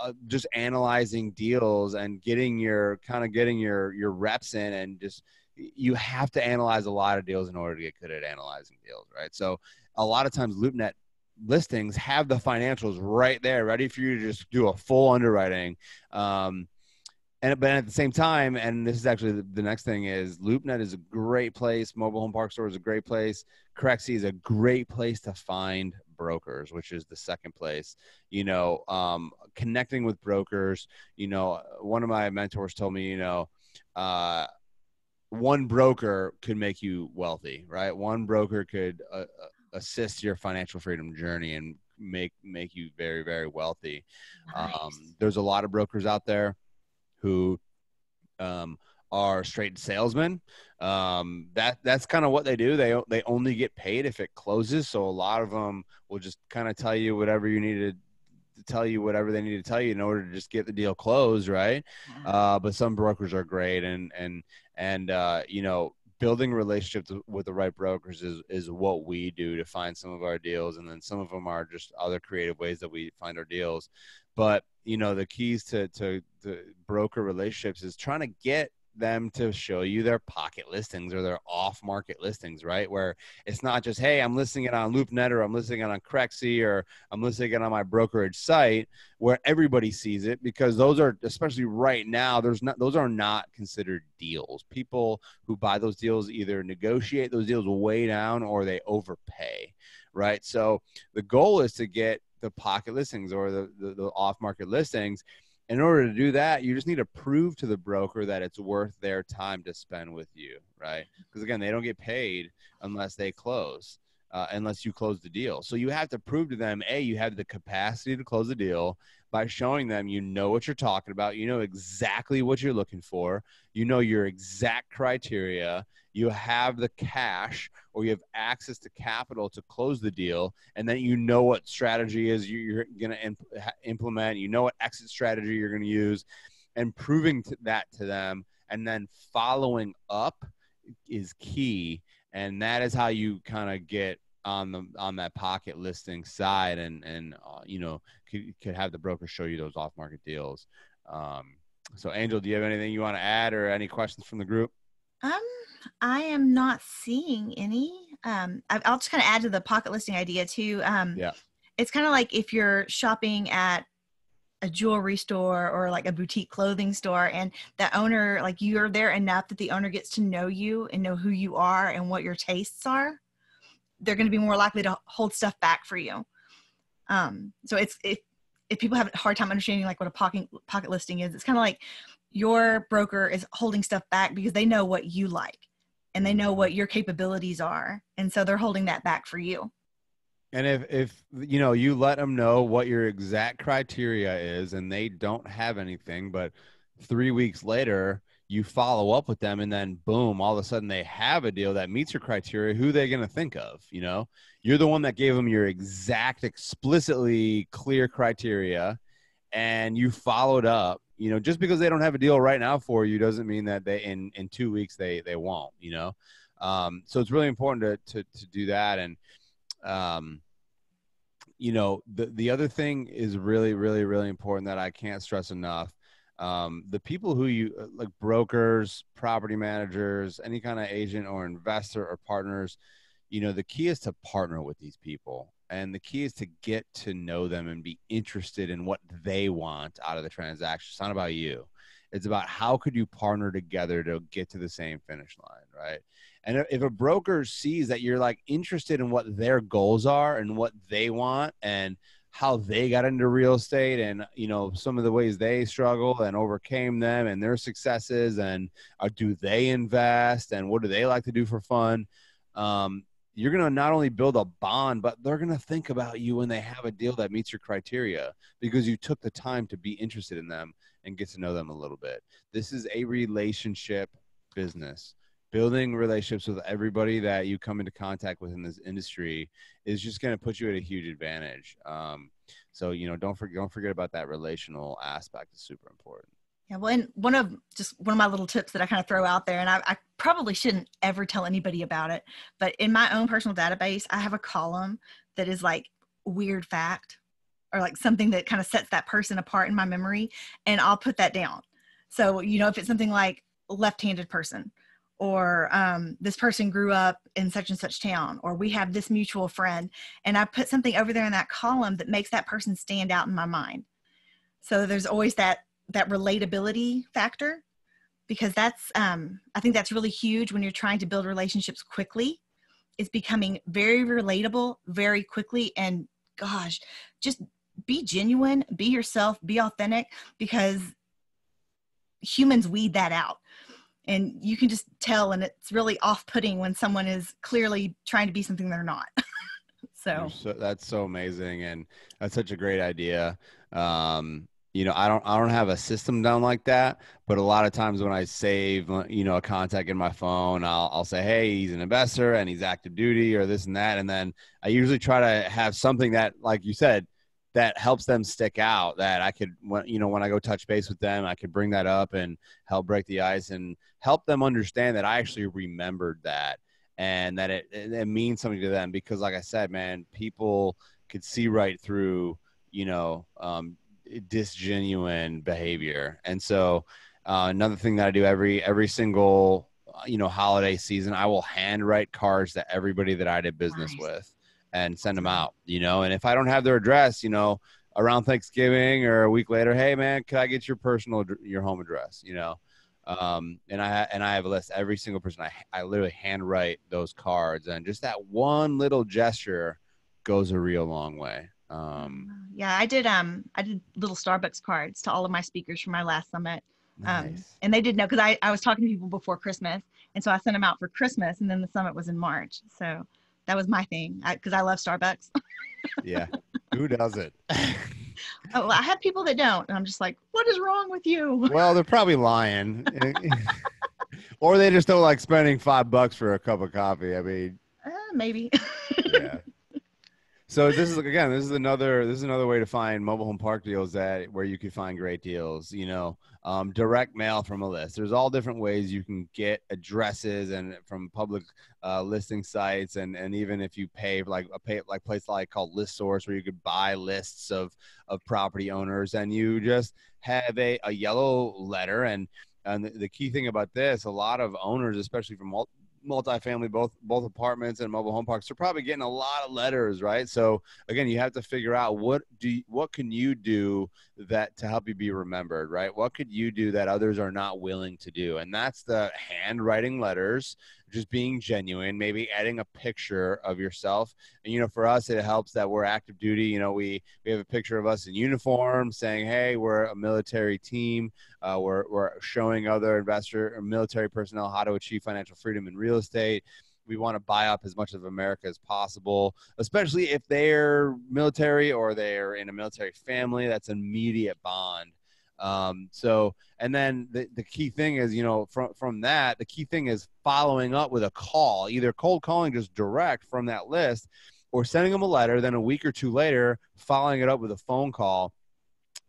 Speaker 2: uh, just analyzing deals and getting your kind of getting your your reps in and just you have to analyze a lot of deals in order to get good at analyzing deals, right? So a lot of times LoopNet listings have the financials right there, ready for you to just do a full underwriting. Um, and but at the same time, and this is actually the, the, next thing is LoopNet is a great place. Mobile Home Park Store is a great place. Crexi is a great place to find brokers, which is the second place. You know, um, connecting with brokers. You know, one of my mentors told me, you know, uh, one broker could make you wealthy, right? One broker could uh, uh, assist your financial freedom journey and make make you very very wealthy. Nice. Um, there's a lot of brokers out there who um, are straight salesmen. Um, that that's kind of what they do. They they only get paid if it closes. So a lot of them will just kind of tell you whatever you need to tell you whatever they need to tell you in order to just get the deal closed, right? Uh, but some brokers are great, and and and uh, you know building relationships with the right brokers is is what we do to find some of our deals and then some of them are just other creative ways that we find our deals but you know the keys to to, to broker relationships is trying to get them to show you their pocket listings or their off market listings, right? Where it's not just, hey, I'm listing it on LoopNet or I'm listing it on Crexi or I'm listing it on my brokerage site where everybody sees it because those are, especially right now, there's not, those are not considered deals. People who buy those deals either negotiate those deals way down or they overpay, right? So the goal is to get the pocket listings or the, the, the off market listings in order to do that, you just need to prove to the broker that it's worth their time to spend with you, right? Because again, they don't get paid unless they close, uh, unless you close the deal. So you have to prove to them, a, you have the capacity to close the deal by showing them you know what you're talking about, you know exactly what you're looking for, you know your exact criteria, you have the cash or you have access to capital to close the deal and then you know what strategy is you're going to imp- implement you know what exit strategy you're going to use and proving to that to them and then following up is key and that is how you kind of get on the on that pocket listing side and and uh, you know could, could have the broker show you those off market deals um, so angel do you have anything you want to add or any questions from the group
Speaker 1: um I am not seeing any. Um, I, will just kind of add to the pocket listing idea too. Um,
Speaker 2: yeah.
Speaker 1: It's kind of like if you're shopping at a jewelry store or like a boutique clothing store and the owner like you're there enough that the owner gets to know you and know who you are and what your tastes are they're going to be more likely to hold stuff back for you. Um so it's if if people have a hard time understanding like what a pocket pocket listing is it's kind of like your broker is holding stuff back because they know what you like and they know what your capabilities are and so they're holding that back for you.
Speaker 2: And if if you know you let them know what your exact criteria is and they don't have anything but 3 weeks later you follow up with them and then boom all of a sudden they have a deal that meets your criteria who they going to think of you know? You're the one that gave them your exact explicitly clear criteria and you followed up you know? Just because they don't have a deal right now for you doesn't mean that they in in two weeks they they won't you know? Um, so it's really important to to, to do that and um, you know the the other thing is really really really important that i can't stress enough um, the people who you uh, like brokers property managers any kind of agent or investor or partners you know the key is to partner with these people and the key is to get to know them and be interested in what they want out of the transaction. It's not about you. It's about how could you partner together to get to the same finish line right? And if a broker sees that you're like interested in what their goals are and what they want and how they got into real estate and you know some of the ways they struggle and overcame them and their successes and uh, do they invest and what do they like to do for fun um, you're going to not only build a bond, but they're going to think about you when they have a deal that meets your criteria because you took the time to be interested in them and get to know them a little bit. This is a relationship business. Building relationships with everybody that you come into contact with in this industry is just going to put you at a huge advantage. Um, so you know, don't forget don't forget about that relational aspect. It's super important.
Speaker 1: Yeah, well, and one of just one of my little tips that I kind of throw out there, and I, I, probably shouldn't ever tell anybody about it, but in my own personal database, I have a column that is like weird fact or like something that kind of sets that person apart in my memory, and I'll put that down. So, you know, if it's something like left handed person, or um, this person grew up in such and such town, or we have this mutual friend, and I put something over there in that column that makes that person stand out in my mind. So there's always that that relatability factor because that's um, i think that's really huge when you're trying to build relationships quickly is becoming very relatable very quickly and gosh just be genuine be yourself be authentic because humans weed that out and you can just tell and it's really off-putting when someone is clearly trying to be something they're not so.
Speaker 2: so that's so amazing and that's such a great idea um, you know i don't i don't have a system down like that but a lot of times when i save uh, you know a contact in my phone i'll, I'll say hey he's an investor and he's active duty or this and that and then i usually try to have something that like you said that helps them stick out that i could you know when i go touch base with them i could bring that up and help break the ice and help them understand that i actually remembered that and that it, it means something to them because like i said man people could see right through you know um, disgenuine behavior. And so uh, another thing that I do every every single uh, you know holiday season, I will handwrite cards to everybody that I did business nice. with and send them out. You know, and if I don't have their address, you know, around Thanksgiving or a week later, hey man, can I get your personal your home address? You know. Um, and I and I have a list. Every single person, I I literally handwrite those cards, and just that one little gesture goes a real long way. Um,
Speaker 1: yeah, I did. Um, I did little Starbucks cards to all of my speakers from my last summit. Um, nice. and they did know because I, I was talking to people before Christmas, and so I sent them out for Christmas, and then the summit was in March. So that was my thing because I, I, love Starbucks.
Speaker 2: yeah, who doesn't?
Speaker 1: oh, I have people that don't, and I'm just like, what is wrong with you?
Speaker 2: Well, they're probably lying, or they just don't like spending five bucks for a cup of coffee. I mean,
Speaker 1: uh, maybe.
Speaker 2: yeah. So this is again, this is another this is another way to find mobile home park deals that where you can find great deals. You know, um, direct mail from a list. There's all different ways you can get addresses and from public uh, listing sites, and and even if you pay like a pay like place like called List Source, where you could buy lists of of property owners, and you just have a, a yellow letter and and the, key thing about this, a lot of owners, especially from multifamily, both both apartments and mobile home parks, they're probably getting a lot of letters, right? So again, you have to figure out what do you, what can you do that to help you be remembered, right? What could you do that others are not willing to do? And that's the handwriting letters just being genuine, maybe adding a picture of yourself. And you know, for us, it helps that we're active duty. You know, we we have a picture of us in uniform, saying, "Hey, we're a military team. Uh, we're we're showing other investor or military personnel how to achieve financial freedom in real estate." we want to buy up as much of America as possible, especially if they're military or they're in a military family. That's an immediate bond. Um, so, and then the, the key thing is, you know, from, from that, the key thing is following up with a call, either cold calling just direct from that list or sending them a letter. Then a week or two later, following it up with a phone call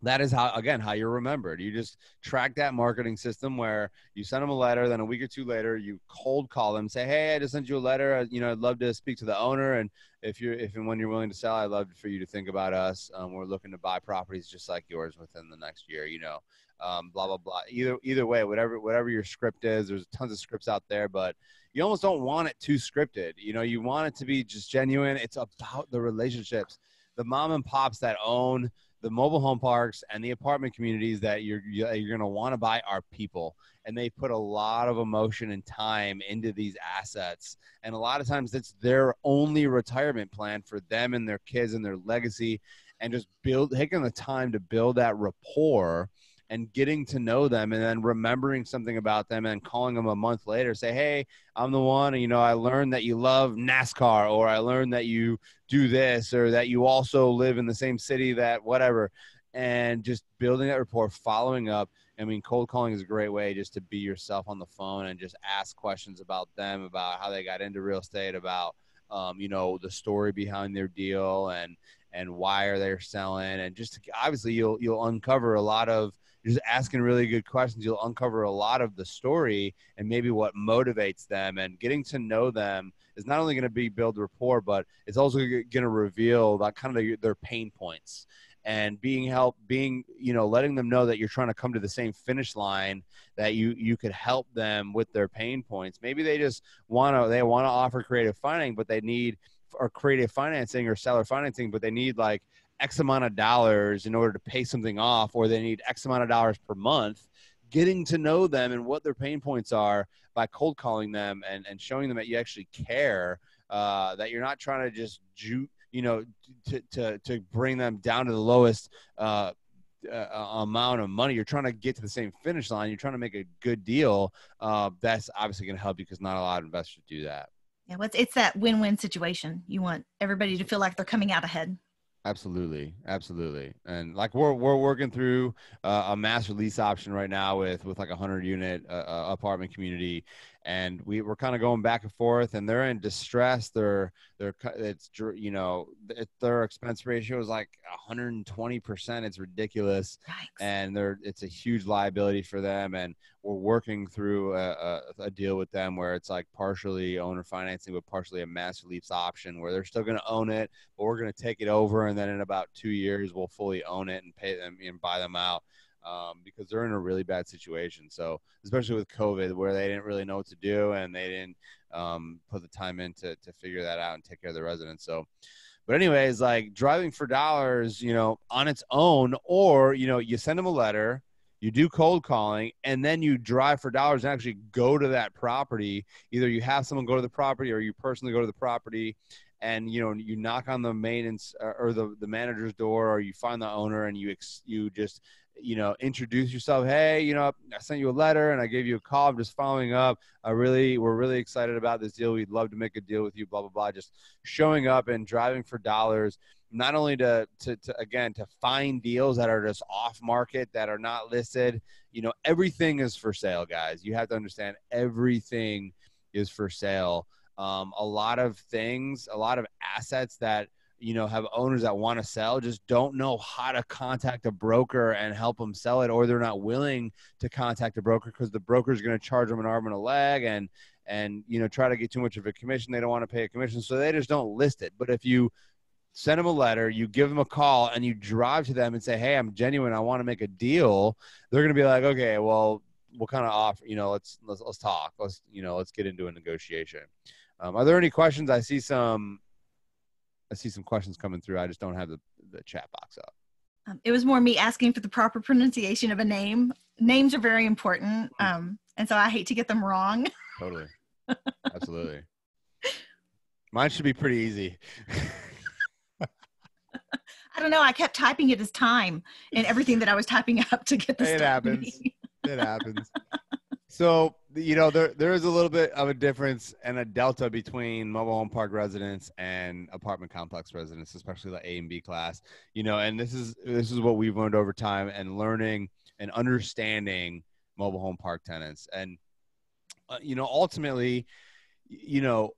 Speaker 2: that is how again how you're remembered you just track that marketing system where you send them a letter then a week or two later you cold call them say hey i just sent you a letter uh, you know i'd love to speak to the owner and if you're if and when you're willing to sell i'd love for you to think about us um, we're looking to buy properties just like yours within the next year you know um, blah blah blah either either way whatever whatever your script is there's tons of scripts out there but you almost don't want it too scripted. You know, you want it to be just genuine. It's about the relationships, the mom and pops that own the mobile home parks and the apartment communities that you're you're going to want to buy are people and they put a lot of emotion and time into these assets and a lot of times it's their only retirement plan for them and their kids and their legacy and just build taking the time to build that rapport and getting to know them and then remembering something about them and calling them a month later say hey i'm the one and you know i learned that you love nascar or i learned that you do this or that you also live in the same city that whatever and just building that rapport following up. I mean cold calling is a great way just to be yourself on the phone and just ask questions about them about how they got into real estate about um, you know the story behind their deal and and why are they selling and just obviously you'll you'll uncover a lot of just asking really good questions, you'll uncover a lot of the story and maybe what motivates them. And getting to know them is not only going to be build rapport, but it's also going to reveal that kind of their pain points. And being help being you know letting them know that you're trying to come to the same finish line that you you could help them with their pain points. Maybe they just want to they want to offer creative financing but they need or creative financing or seller financing but they need like X amount of dollars in order to pay something off, or they need X amount of dollars per month, getting to know them and what their pain points are by cold calling them and, and showing them that you actually care, uh, that you're not trying to just ju- you know, to, to, to bring them down to the lowest uh, uh, amount of money. You're trying to get to the same finish line. You're trying to make a good deal. Uh, that's obviously going to help you because not a lot of investors do that.
Speaker 1: Yeah, well, it's, it's that win-win situation. You want everybody to feel like they're coming out ahead.
Speaker 2: Absolutely, absolutely, and like we're we're working through uh, a master lease option right now with with like a hundred unit uh, uh apartment community, and we we're kind of going back and forth, and they're in distress. They're they're it's you know it, their expense ratio is like 120 percent. It's ridiculous, Yikes. and they're it's a huge liability for them. And we're working through a, a, a, deal with them where it's like partially owner financing, but partially a master lease option where they're still going to own it, but we're going to take it over, and then in about two years we'll fully own it and pay them and buy them out um, because they're in a really bad situation. So, especially with COVID, where they didn't really know what to do and they didn't um, put the time in to, to figure that out and take care of the residents. So, but anyways, like driving for dollars, you know, on its own, or you know, you send them a letter, you do cold calling, and then you drive for dollars and actually go to that property. Either you have someone go to the property, or you personally go to the property, and you know you knock on the maintenance or the the manager's door, or you find the owner and you ex, you just you know, introduce yourself. Hey, you know, I sent you a letter and I gave you a call. I'm just following up. I really, we're really excited about this deal. We'd love to make a deal with you. Blah blah blah. Just showing up and driving for dollars, not only to to, to again to find deals that are just off market that are not listed. You know, everything is for sale, guys. You have to understand everything is for sale. Um, a lot of things, a lot of assets that you know have owners that want to sell just don't know how to contact a broker and help them sell it or they're not willing to contact a broker because the broker is going to charge them an arm and a leg and and you know try to get too much of a commission. They don't want to pay a commission so they just don't list it. But if you send them a letter you give them a call and you drive to them and say hey i'm genuine i want to make a deal they're going to be like okay well what kind of offer you know let's let's, let's talk. Let's you know let's get into a negotiation. Um, are there any questions? I see some I see some questions coming through. I just don't have the, the chat box up.
Speaker 1: Um, it was more me asking for the proper pronunciation of a name. Names are very important, hmm. um, and so I hate to get them wrong.
Speaker 2: Totally, absolutely. Mine should be pretty easy.
Speaker 1: I don't know. I kept typing it as time and everything that I was typing up to get this.
Speaker 2: It happens. it happens. So you know there there is a little bit of a difference and a delta between mobile home park residents and apartment complex residents, especially the A and B class. You know, and this is this is what we've learned over time and learning and understanding mobile home park tenants. And uh, you know, ultimately, you know,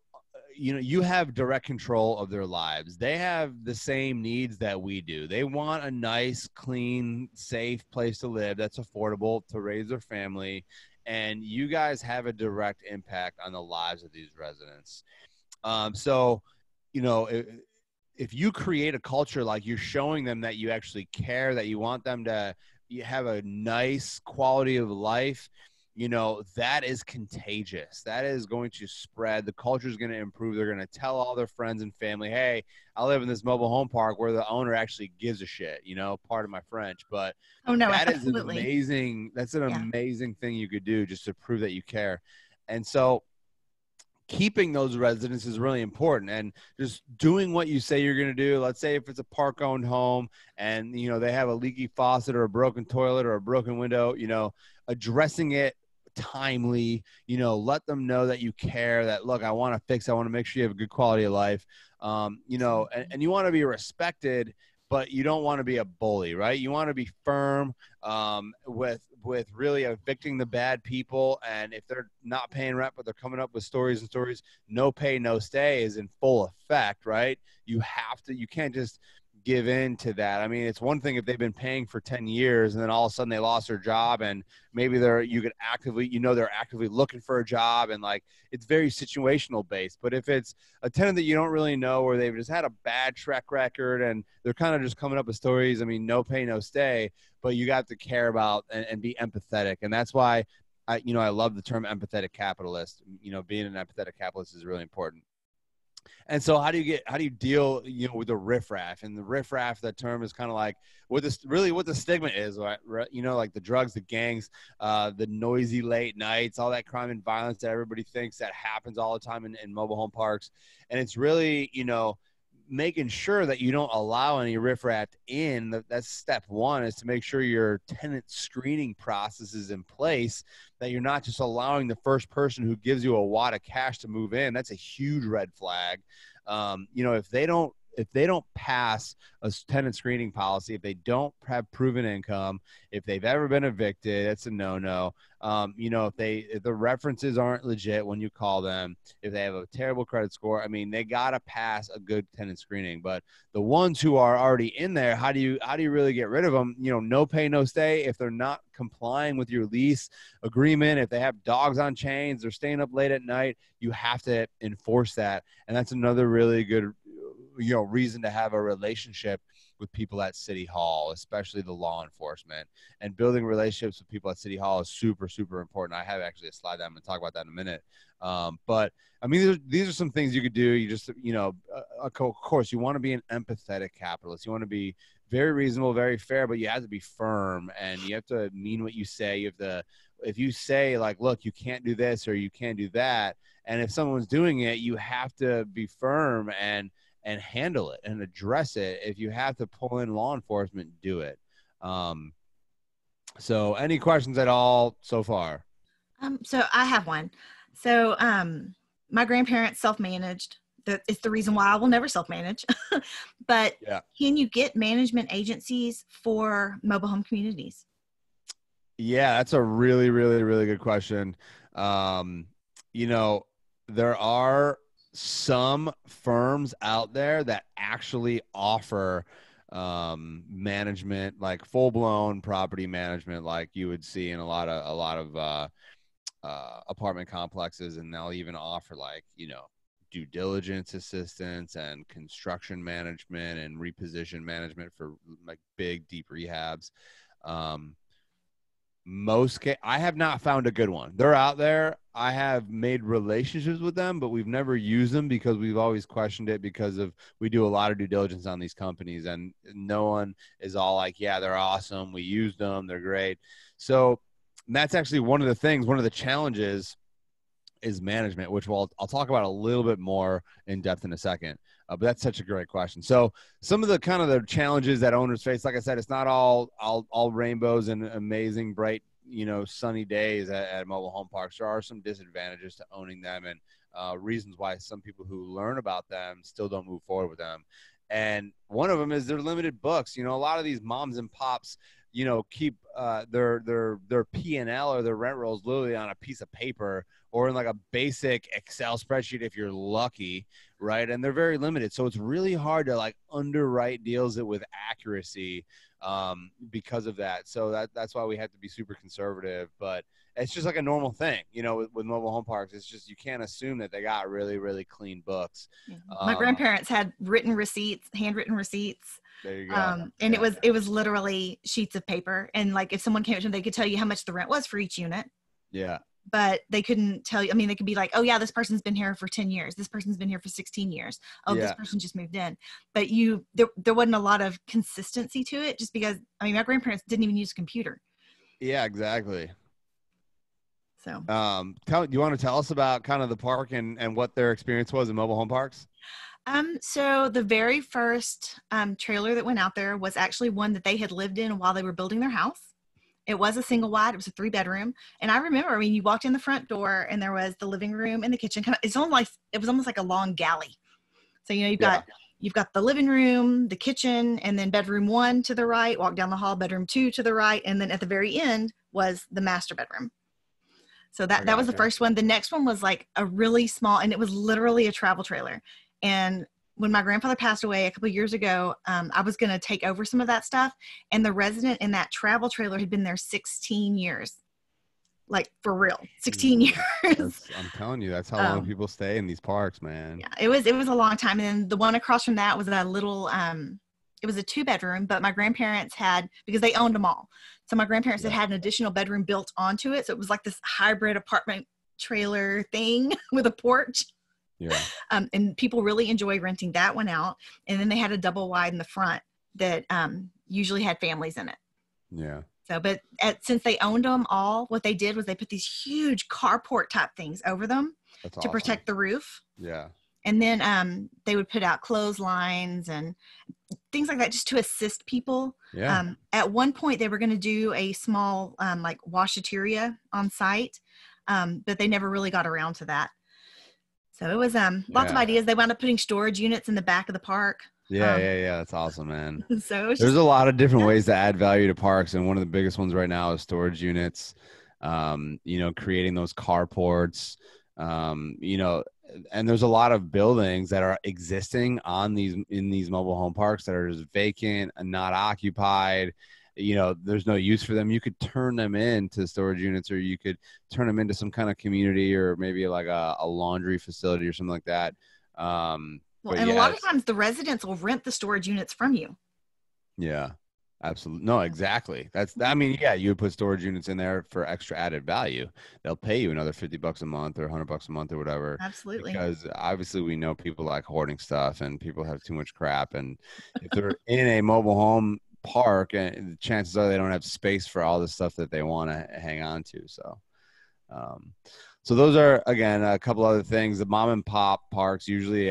Speaker 2: you know you have direct control of their lives they have the same needs that we do they want a nice clean safe place to live that's affordable to raise their family and you guys have a direct impact on the lives of these residents. Um, so, you know, if, if you create a culture like you're showing them that you actually care, that you want them to have a nice quality of life, you know that is contagious. That is going to spread. The culture is going to improve. They're going to tell all their friends and family hey i live in this mobile home park where the owner actually gives a shit you know part of my french but
Speaker 1: oh no
Speaker 2: that
Speaker 1: absolutely.
Speaker 2: is amazing that's an yeah. amazing thing you could do just to prove that you care. And so keeping those residents is really important and just doing what you say you're going to do. Let's say if it's a park owned home and you know they have a leaky faucet or a broken toilet or a broken window you know addressing it timely you know let them know that you care that look i want to fix i want to make sure you have a good quality of life. Um, you know and, and you want to be respected but you don't want to be a bully right? You want to be firm um, with with really evicting the bad people and if they're not paying rent but they're coming up with stories and stories no pay no stay is in full effect right? You have to you can't just give in to that. I mean, it's one thing if they've been paying for 10 years and then all of a sudden they lost their job and maybe they're, you could actively, you know, they're actively looking for a job and like it's very situational based. But if it's a tenant that you don't really know or they've just had a bad track record and they're kind of just coming up with stories, I mean, no pay, no stay, but you got to care about and, and be empathetic. And that's why I, you know, I love the term empathetic capitalist. You know, being an empathetic capitalist is really important. And so, how do you get how do you deal you know with the riffraff? And the riffraff, that term is kind of like what this really what the stigma is, right? You know, like the drugs, the gangs, uh, the noisy late nights, all that crime and violence that everybody thinks that happens all the time in, in mobile home parks. And it's really you know making sure that you don't allow any riffraff in. That's step one is to make sure your tenant screening process is in place, that you're not just allowing the first person who gives you a wad of cash to move in. That's a huge red flag. Um, you know, if they don't if they don't pass a tenant screening policy, if they don't have proven income, if they've ever been evicted, it's a no-no. Um, you know, if they if the references aren't legit when you call them, if they have a terrible credit score, I mean, they gotta pass a good tenant screening. But the ones who are already in there, how do you how do you really get rid of them? You know, no pay, no stay. If they're not complying with your lease agreement, if they have dogs on chains, they're staying up late at night, you have to enforce that. And that's another really good you know reason to have a relationship with people at city hall especially the law enforcement. And building relationships with people at city hall is super super important. I have actually a slide that i'm going to talk about that in a minute. Um, but i mean these are, these are some things you could do. You just you know uh, of course you want to be an empathetic capitalist. You want to be very reasonable very fair but you have to be firm and you have to mean what you say. You have to if you say like look you can't do this or you can't do that and if someone's doing it you have to be firm and and handle it and address it. If you have to pull in law enforcement, do it. Um, so, any questions at all so far?
Speaker 1: Um, so I have one. So, um, my grandparents self-managed. That is the reason why I will never self-manage. but yeah. can you get management agencies for mobile home communities?
Speaker 2: Yeah, that's a really, really, really good question. Um, you know, there are some firms out there that actually offer um, management, like full blown property management, like you would see in a lot of a lot of uh, uh, apartment complexes, and they'll even offer like you know due diligence assistance and construction management and reposition management for like big deep rehabs. Um, most ca- I have not found a good one. They're out there. I have made relationships with them, but we've never used them because we've always questioned it because of we do a lot of due diligence on these companies and no one is all like, yeah, they're awesome. We used them. They're great. So that's actually one of the things, one of the challenges is management, which we'll, I'll talk about a little bit more in depth in a second. Uh, but that's such a great question. So some of the kind of the challenges that owners face, like I said, it's not all all, all rainbows and amazing, bright, you know, sunny days at, at mobile home parks. There are some disadvantages to owning them and uh, reasons why some people who learn about them still don't move forward with them. And one of them is their limited books. You know, a lot of these moms and pops, you know, keep uh, their their their P and L or their rent rolls literally on a piece of paper or in like a basic Excel spreadsheet if you're lucky, right? And they're very limited. So it's really hard to like underwrite deals with accuracy um, because of that. So that that's why we have to be super conservative. But it's just like a normal thing, you know, with, with mobile home parks. It's just you can't assume that they got really, really clean books.
Speaker 1: Yeah. My um, grandparents had written receipts, handwritten receipts.
Speaker 2: There you go.
Speaker 1: Um, and yeah. it was it was literally sheets of paper. And like if someone came to them, they could tell you how much the rent was for each unit
Speaker 2: Yeah.
Speaker 1: But they couldn't tell you. I mean, they could be like, "Oh yeah, this person's been here for ten years. This person's been here for sixteen years. Oh, this person just moved in." But you, there, there wasn't a lot of consistency to it, just because. I mean, my grandparents didn't even use a computer,
Speaker 2: Yeah, exactly.
Speaker 1: so.
Speaker 2: Um, tell, you want to tell us about kind of the park and, and what their experience was in mobile home parks?
Speaker 1: Um, so the very first um, trailer that went out there was actually one that they had lived in while they were building their house. It was a single wide. It was a three bedroom, and I remember. I mean, you walked in the front door, and there was the living room and the kitchen. It's almost like it was almost like a long galley. So you know, you've
Speaker 2: Yeah.
Speaker 1: got you've got the living room, the kitchen, and then bedroom one to the right. Walk down the hall, bedroom two to the right, and then at the very end was the master bedroom. So that that was the first one. The next one was like a really small, and it was literally a travel trailer. And when my grandfather passed away a couple of years ago, um, I was going to take over some of that stuff. And the resident in that travel trailer had been there 16 years, like for real, 16 years.
Speaker 2: That's, I'm telling you, that's how long
Speaker 1: Um,
Speaker 2: people stay in these parks, man.
Speaker 1: yeah, it was it was a long time. And then the one across from that was a little. Um, it was a two bedroom, but my grandparents had because they owned them all. So my grandparents had had an additional bedroom built onto it. So it was like this hybrid apartment trailer thing with a porch.
Speaker 2: Yeah.
Speaker 1: um, and people really enjoy renting that one out. And then they had a double wide in the front that um, usually had families in it.
Speaker 2: Yeah.
Speaker 1: So, but at, since they owned them all, what they did was they put these huge carport type things over them
Speaker 2: That's
Speaker 1: to
Speaker 2: awesome.
Speaker 1: protect the roof.
Speaker 2: Yeah.
Speaker 1: And then um, they would put out clotheslines and things like that just to assist people.
Speaker 2: Yeah.
Speaker 1: Um, at one point, they were going to do a small um, like washateria on site, um, but they never really got around to that. So it was um, lots of ideas. They wound up putting storage units in the back of the park.
Speaker 2: yeah.
Speaker 1: um,
Speaker 2: yeah. Yeah. That's awesome, man.
Speaker 1: So was
Speaker 2: There's a lot of different ways to add value to parks, and one of the biggest ones right now is storage units. Um, you know, creating those carports. Um, you know, and there's a lot of buildings that are existing on these in these mobile home parks that are just vacant and not occupied. You know, there's no use for them. You could turn them into storage units, or you could turn them into some kind of community, or maybe like a, a laundry facility or something like that. Um,
Speaker 1: well, and a lot of times the residents will rent the storage units from you.
Speaker 2: Yeah, absolutely. No, exactly. That's, I mean, yeah, you would put storage units in there for extra added value. They'll pay you another 50 bucks a month or 100 bucks a month or whatever.
Speaker 1: Absolutely.
Speaker 2: Because obviously we know people like hoarding stuff and people have too much crap. And if they're in a mobile home park, and chances are they don't have space for all the stuff that they want to hang on to. So, um, so those are again a couple other things. The mom and pop parks usually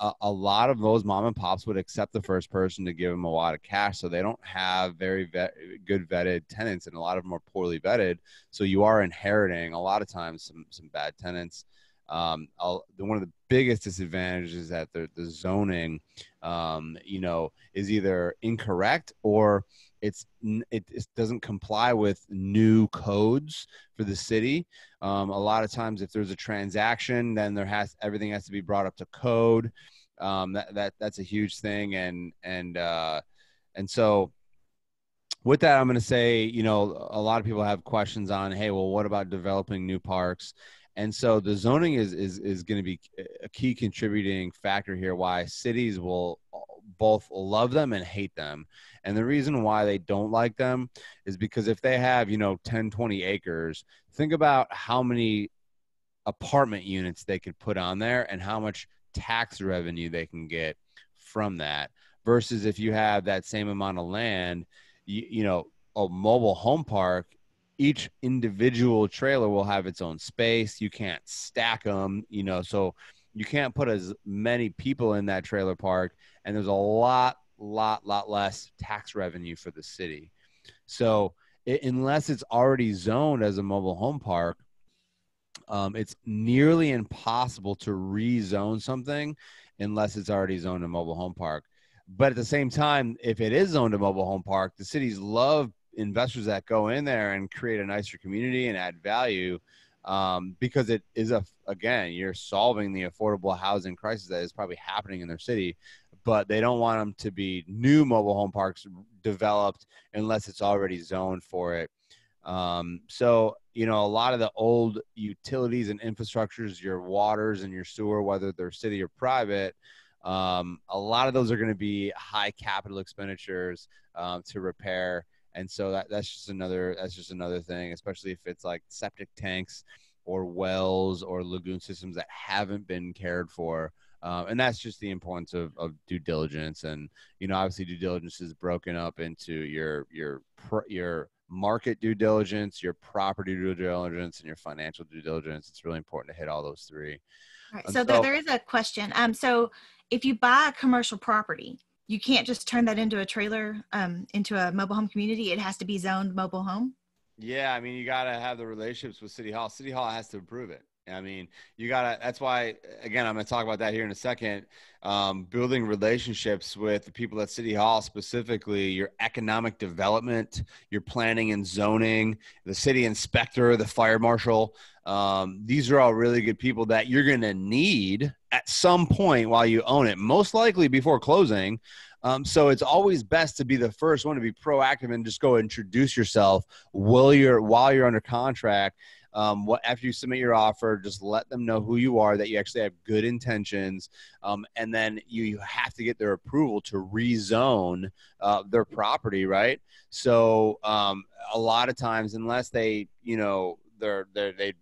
Speaker 2: a, a lot of those mom and pops would accept the first person to give them a lot of cash, so they don't have very vet, good vetted tenants, and a lot of them are poorly vetted. So you are inheriting a lot of times some some bad tenants. Um, one of the biggest disadvantages is that the, the zoning, um, you know, is either incorrect or it's it, it doesn't comply with new codes for the city. Um, a lot of times, if there's a transaction, then there has everything has to be brought up to code. Um, that that that's a huge thing, and and uh, and so with that, I'm going to say, you know, a lot of people have questions on, hey, well, what about developing new parks? And so the zoning is is is going to be a key contributing factor here. Why cities will uh, both love them and hate them. And the reason why they don't like them is because if they have, you know, 10, 20 acres, think about how many apartment units they could put on there and how much tax revenue they can get from that versus if you have that same amount of land you, you know a mobile home park each individual trailer will have its own space you can't stack them you know so you can't put as many people in that trailer park and there's a lot lot lot less tax revenue for the city so i unless it's already zoned as a mobile home park um, it's nearly impossible to rezone something unless it's already zoned a mobile home park. But at the same time, if it is zoned a mobile home park, the cities love investors that go in there and create a nicer community and add value um, because it is a again you're solving the affordable housing crisis that is probably happening in their city but they don't want them to be new mobile home parks developed unless it's already zoned for it. Um, so, you know, a lot of the old utilities and infrastructures, your waters and your sewer, whether they're city or private, um, a lot of those are going to be high capital expenditures um, to repair and so that that's just another that's just another thing, especially if it's like septic tanks or wells or lagoon systems that haven't been cared for. Um, and that's just the importance of, of due diligence. And you know, obviously, due diligence is broken up into your your your market due diligence, your property due diligence, and your financial due diligence. It's really important to hit all those three.
Speaker 1: All right. So, so there, there is a question. Um, so if you buy a commercial property, you can't just turn that into a trailer, um, into a mobile home community. It has to be zoned mobile home.
Speaker 2: Yeah, I mean, you got to have the relationships with City Hall. City Hall has to approve it. I mean, you gotta. That's why, again, I'm to talk about that here in a second. Um, building relationships with the people at City Hall, specifically your economic development, your planning and zoning, the city inspector, the fire marshal. Um, these are all really good people that you're to need at some point while you own it, most likely before closing. Um, so it's always best to be the first one to be proactive and just go introduce yourself while you're while you're under contract um, what after you submit your offer, just let them know who you are, that you actually have good intentions, um, and then you, you have to get their approval to rezone uh, their property, right? So um, a lot of times, unless they, you know, they're they're they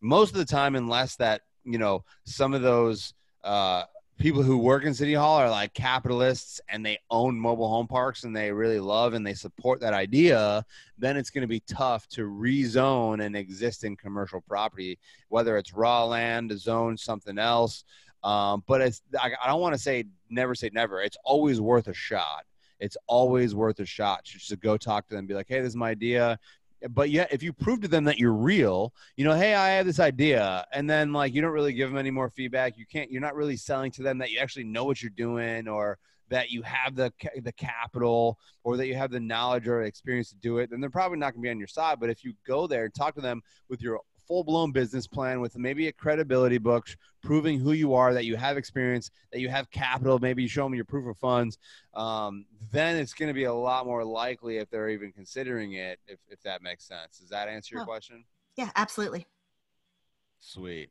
Speaker 2: most of the time, unless that you know some of those. Uh, people who work in city hall are like capitalists and they own mobile home parks and they really love and they support that idea then it's going to be tough to rezone an existing commercial property whether it's raw land zone something else. Um, but it's i, I don't want to say never say never. It's always worth a shot. It's always worth a shot just to go talk to them be like hey this is my idea but yet if you prove to them that you're real you know hey i have this idea and then like you don't really give them any more feedback you can't you're not really selling to them that you actually know what you're doing or that you have the the capital or that you have the knowledge or experience to do it then they're probably not going to be on your side but if you go there and talk to them with your full blown business plan with maybe a credibility book proving who you are, that you have experience, that you have capital, maybe you show them your proof of funds, um, then it's going to be a lot more likely if they're even considering it, if, if that makes sense. Does that answer your oh, question?
Speaker 1: Yeah, absolutely.
Speaker 2: Sweet.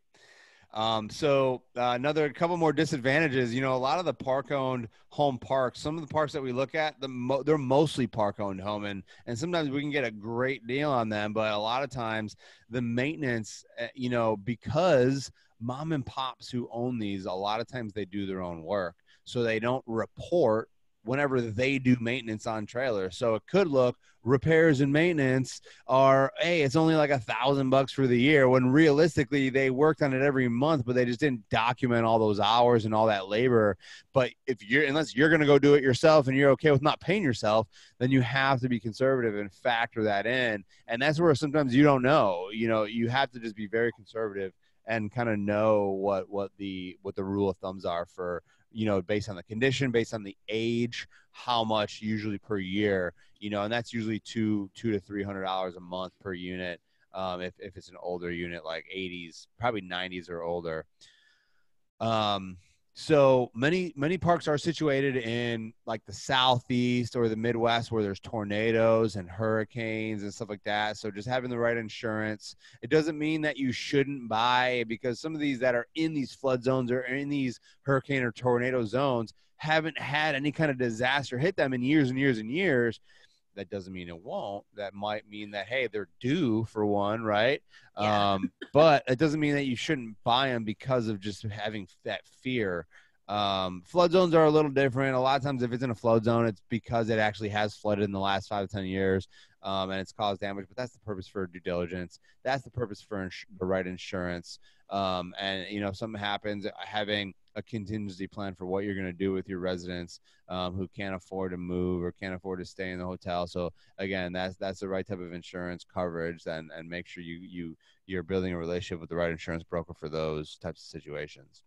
Speaker 2: Um, so uh, another couple more disadvantages. You know, a lot of the park-owned home parks, some of the parks that we look at, the mo- they're mostly park-owned home, and and sometimes we can get a great deal on them, but a lot of times the maintenance, uh, you know, because mom and pops who own these, a lot of times they do their own work, so they don't report whenever they do maintenance on trailers. So it could look repairs and maintenance are hey, it's only like a thousand bucks for the year when realistically they worked on it every month, but they just didn't document all those hours and all that labor. But if you're unless you're gonna go do it yourself and you're okay with not paying yourself, then you have to be conservative and factor that in. And that's where sometimes you don't know. You know, you have to just be very conservative and kind of know what what the what the rule of thumbs are for you know, based on the condition, based on the age, how much usually per year, you know, and that's usually two, two to three hundred dollars a month per unit. Um, if, if it's an older unit, like 80s, probably 90s or older. Um, so many many parks are situated in like the southeast or the Midwest where there's tornadoes and hurricanes and stuff like that. So just having the right insurance. It doesn't mean that you shouldn't buy because some of these that are in these flood zones or in these hurricane or tornado zones haven't had any kind of disaster hit them in years and years and years that doesn't mean it won't. That might mean that hey they're due for one right? Yeah. um, but it doesn't mean that you shouldn't buy them because of just having that fear. Um, flood zones are a little different. A lot of times if it's in a flood zone it's because it actually has flooded in the last five to ten years um, and it's caused damage but that's the purpose for due diligence. That's the purpose for ins- the right insurance. Um, and you know if something happens having a contingency plan for what you're going to do with your residents um, who can't afford to move or can't afford to stay in the hotel. So again, that's that's the right type of insurance coverage, and and make sure you you you're building a relationship with the right insurance broker for those types of situations.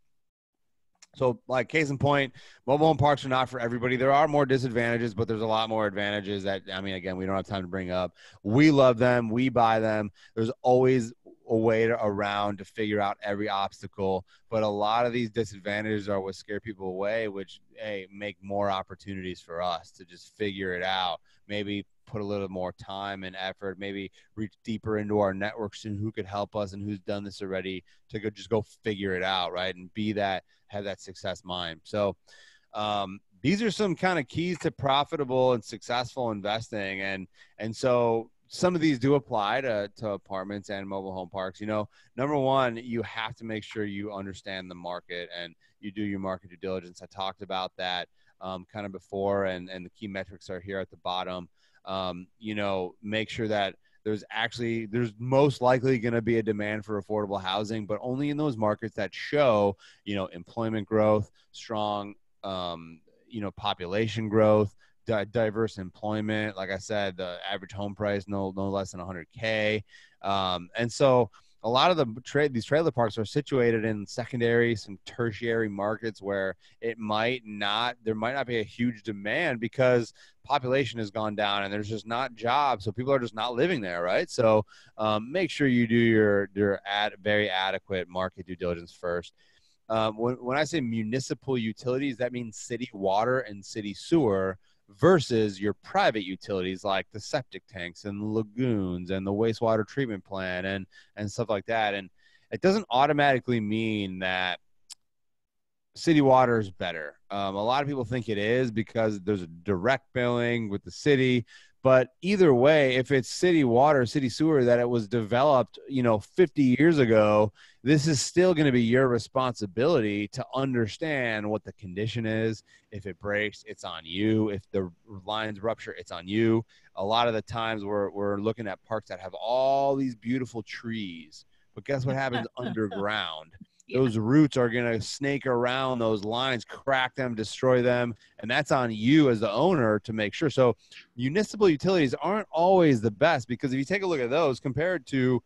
Speaker 2: So, like case in point, mobile home parks are not for everybody. There are more disadvantages, but there's a lot more advantages that I mean, again, we don't have time to bring up. We love them. We buy them. There's always a way to, around to figure out every obstacle. But a lot of these disadvantages are what scare people away, which hey, make more opportunities for us to just figure it out. Maybe put a little more time and effort, maybe reach deeper into our networks and who could help us and who's done this already to go just go figure it out, right? And be that have that success mind. So um, these are some kind of keys to profitable and successful investing and and so some of these do apply to, to apartments and mobile home parks. You know number one you have to make sure you understand the market and you do your market due diligence. I talked about that um, kind of before and and the key metrics are here at the bottom. Um, you know make sure that there's actually there's most likely going to be a demand for affordable housing but only in those markets that show you know employment growth strong um, you know population growth di- diverse employment. Like i said the average home price no no less than 100k um, and so a lot of the trade these trailer parks are situated in secondary some tertiary markets where it might not there might not be a huge demand because population has gone down and there's just not jobs. So people are just not living there right? So um, make sure you do your your ad, very adequate market due diligence first. Um, when, when i say municipal utilities that means city water and city sewer versus your private utilities like the septic tanks and lagoons and the wastewater treatment plant and and stuff like that. And it doesn't automatically mean that city water is better. Um, a lot of people think it is because there's a direct billing with the city but either way if it's city water city sewer that it was developed you know 50 years ago this is still going to be your responsibility to understand what the condition is if it breaks it's on you if the lines rupture it's on you a lot of the times we're, we're looking at parks that have all these beautiful trees but guess what happens underground yeah. those roots are going to snake around those lines, crack them, destroy them. And that's on you as the owner to make sure. So, municipal utilities aren't always the best because if you take a look at those compared to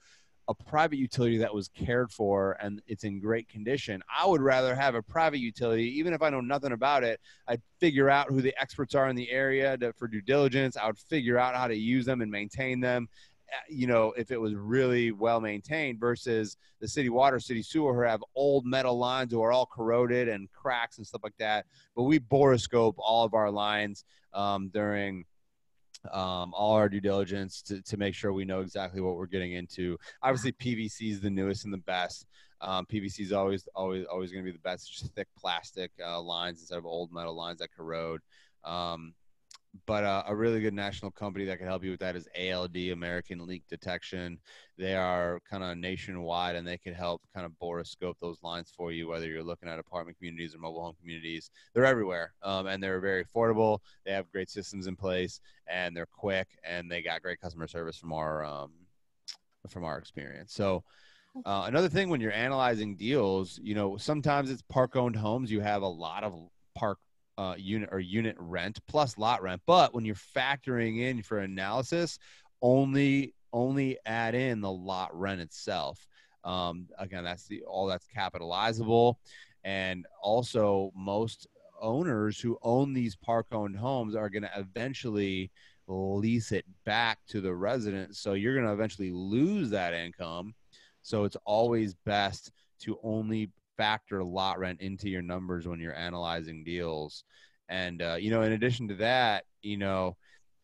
Speaker 2: a private utility that was cared for and it's in great condition. I would rather have a private utility, even if I know nothing about it. I'd figure out who the experts are in the area to, for due diligence. I would figure out how to use them and maintain them you know, if it was really well maintained versus the city water, city sewer, who have old metal lines who are all corroded and cracks and stuff like that. But we borescope all of our lines um, during um, all our due diligence to, to make sure we know exactly what we're getting into. Obviously, PVC is the newest and the best. Um, PVC is always, always, always going to be the best. It's just thick plastic uh, lines instead of old metal lines that corrode. Um, but uh, a really good national company that can help you with that is ALD, American Leak Detection. They are kind of nationwide and they can help kind of borescope those lines for you, whether you're looking at apartment communities or mobile home communities. They're everywhere um, and they're very affordable. They have great systems in place and they're quick and they got great customer service from our um, from our experience. So. Uh, another thing when you're analyzing deals, you know, sometimes it's park owned homes. You have a lot of park uh, unit or unit rent plus lot rent. But when you're factoring in for analysis, only only add in the lot rent itself. Um, again, that's the all that's capitalizable, and also most owners who own these park owned homes are going to eventually lease it back to the resident. So you're going to eventually lose that income. So it's always best to only factor lot rent into your numbers when you're analyzing deals. And uh, you know, in addition to that, you know,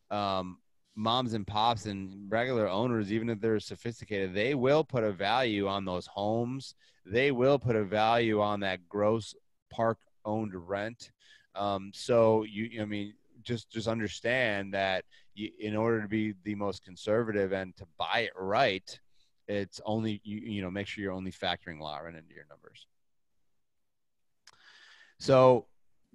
Speaker 2: um, moms and pops and regular owners, even if they're sophisticated, they will put a value on those homes. They will put a value on that gross park owned rent. Um, so you, I mean, just just understand that you, in order to be the most conservative and to buy it right, it's only you, you know make sure you're only factoring lot rent into your numbers. So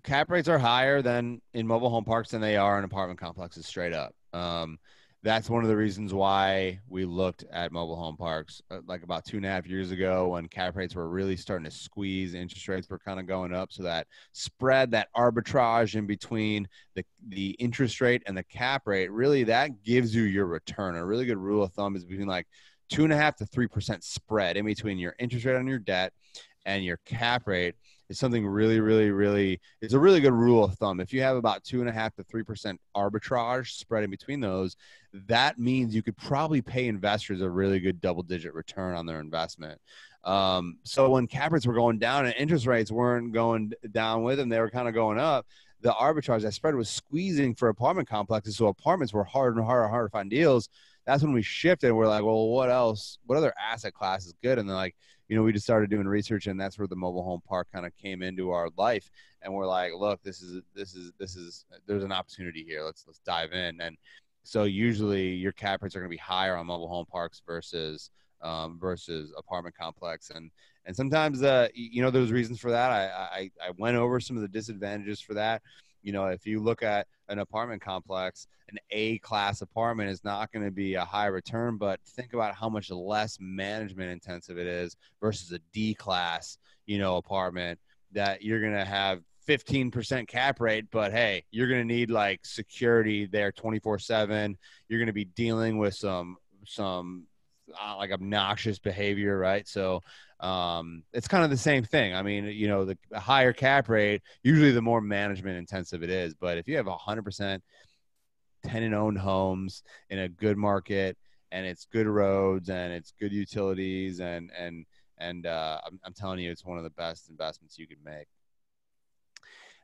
Speaker 2: cap rates are higher than in mobile home parks than they are in apartment complexes straight up. Um, that's one of the reasons why we looked at mobile home parks uh, like about two and a half years ago when cap rates were really starting to squeeze interest rates were kind of going up. So that spread that arbitrage in between the, the interest rate and the cap rate really that gives you your return. A really good rule of thumb is between like two and a half to three percent spread in between your interest rate on your debt and your cap rate is something really, really, really, it's a really good rule of thumb. If you have about two and a half to 3% arbitrage spread in between those, that means you could probably pay investors a really good double digit return on their investment. Um, so when cap rates were going down and interest rates weren't going down with them, they were kind of going up. The arbitrage that spread was squeezing for apartment complexes. So apartments were harder and harder and harder to find deals. That's when we shifted. We're like, well, what else? What other asset class is good? And they're like, you know, we just started doing research, and that's where the mobile home park kind of came into our life. And we're like, look, this is this is this is there's an opportunity here. Let's let's dive in. And so usually your cap rates are going to be higher on mobile home parks versus um, versus apartment complex and and sometimes uh you know there's reasons for that I, I i went over some of the disadvantages for that you know if you look at an apartment complex an a class apartment is not going to be a high return but think about how much less management intensive it is versus a d class you know apartment that you're going to have 15% cap rate, but hey, you're going to need like security there 24 7. You're going to be dealing with some, some uh, like obnoxious behavior, right? So um, it's kind of the same thing. I mean, you know, the higher cap rate, usually the more management intensive it is. But if you have 100% tenant owned homes in a good market and it's good roads and it's good utilities and, and, and uh, I'm, I'm telling you, it's one of the best investments you could make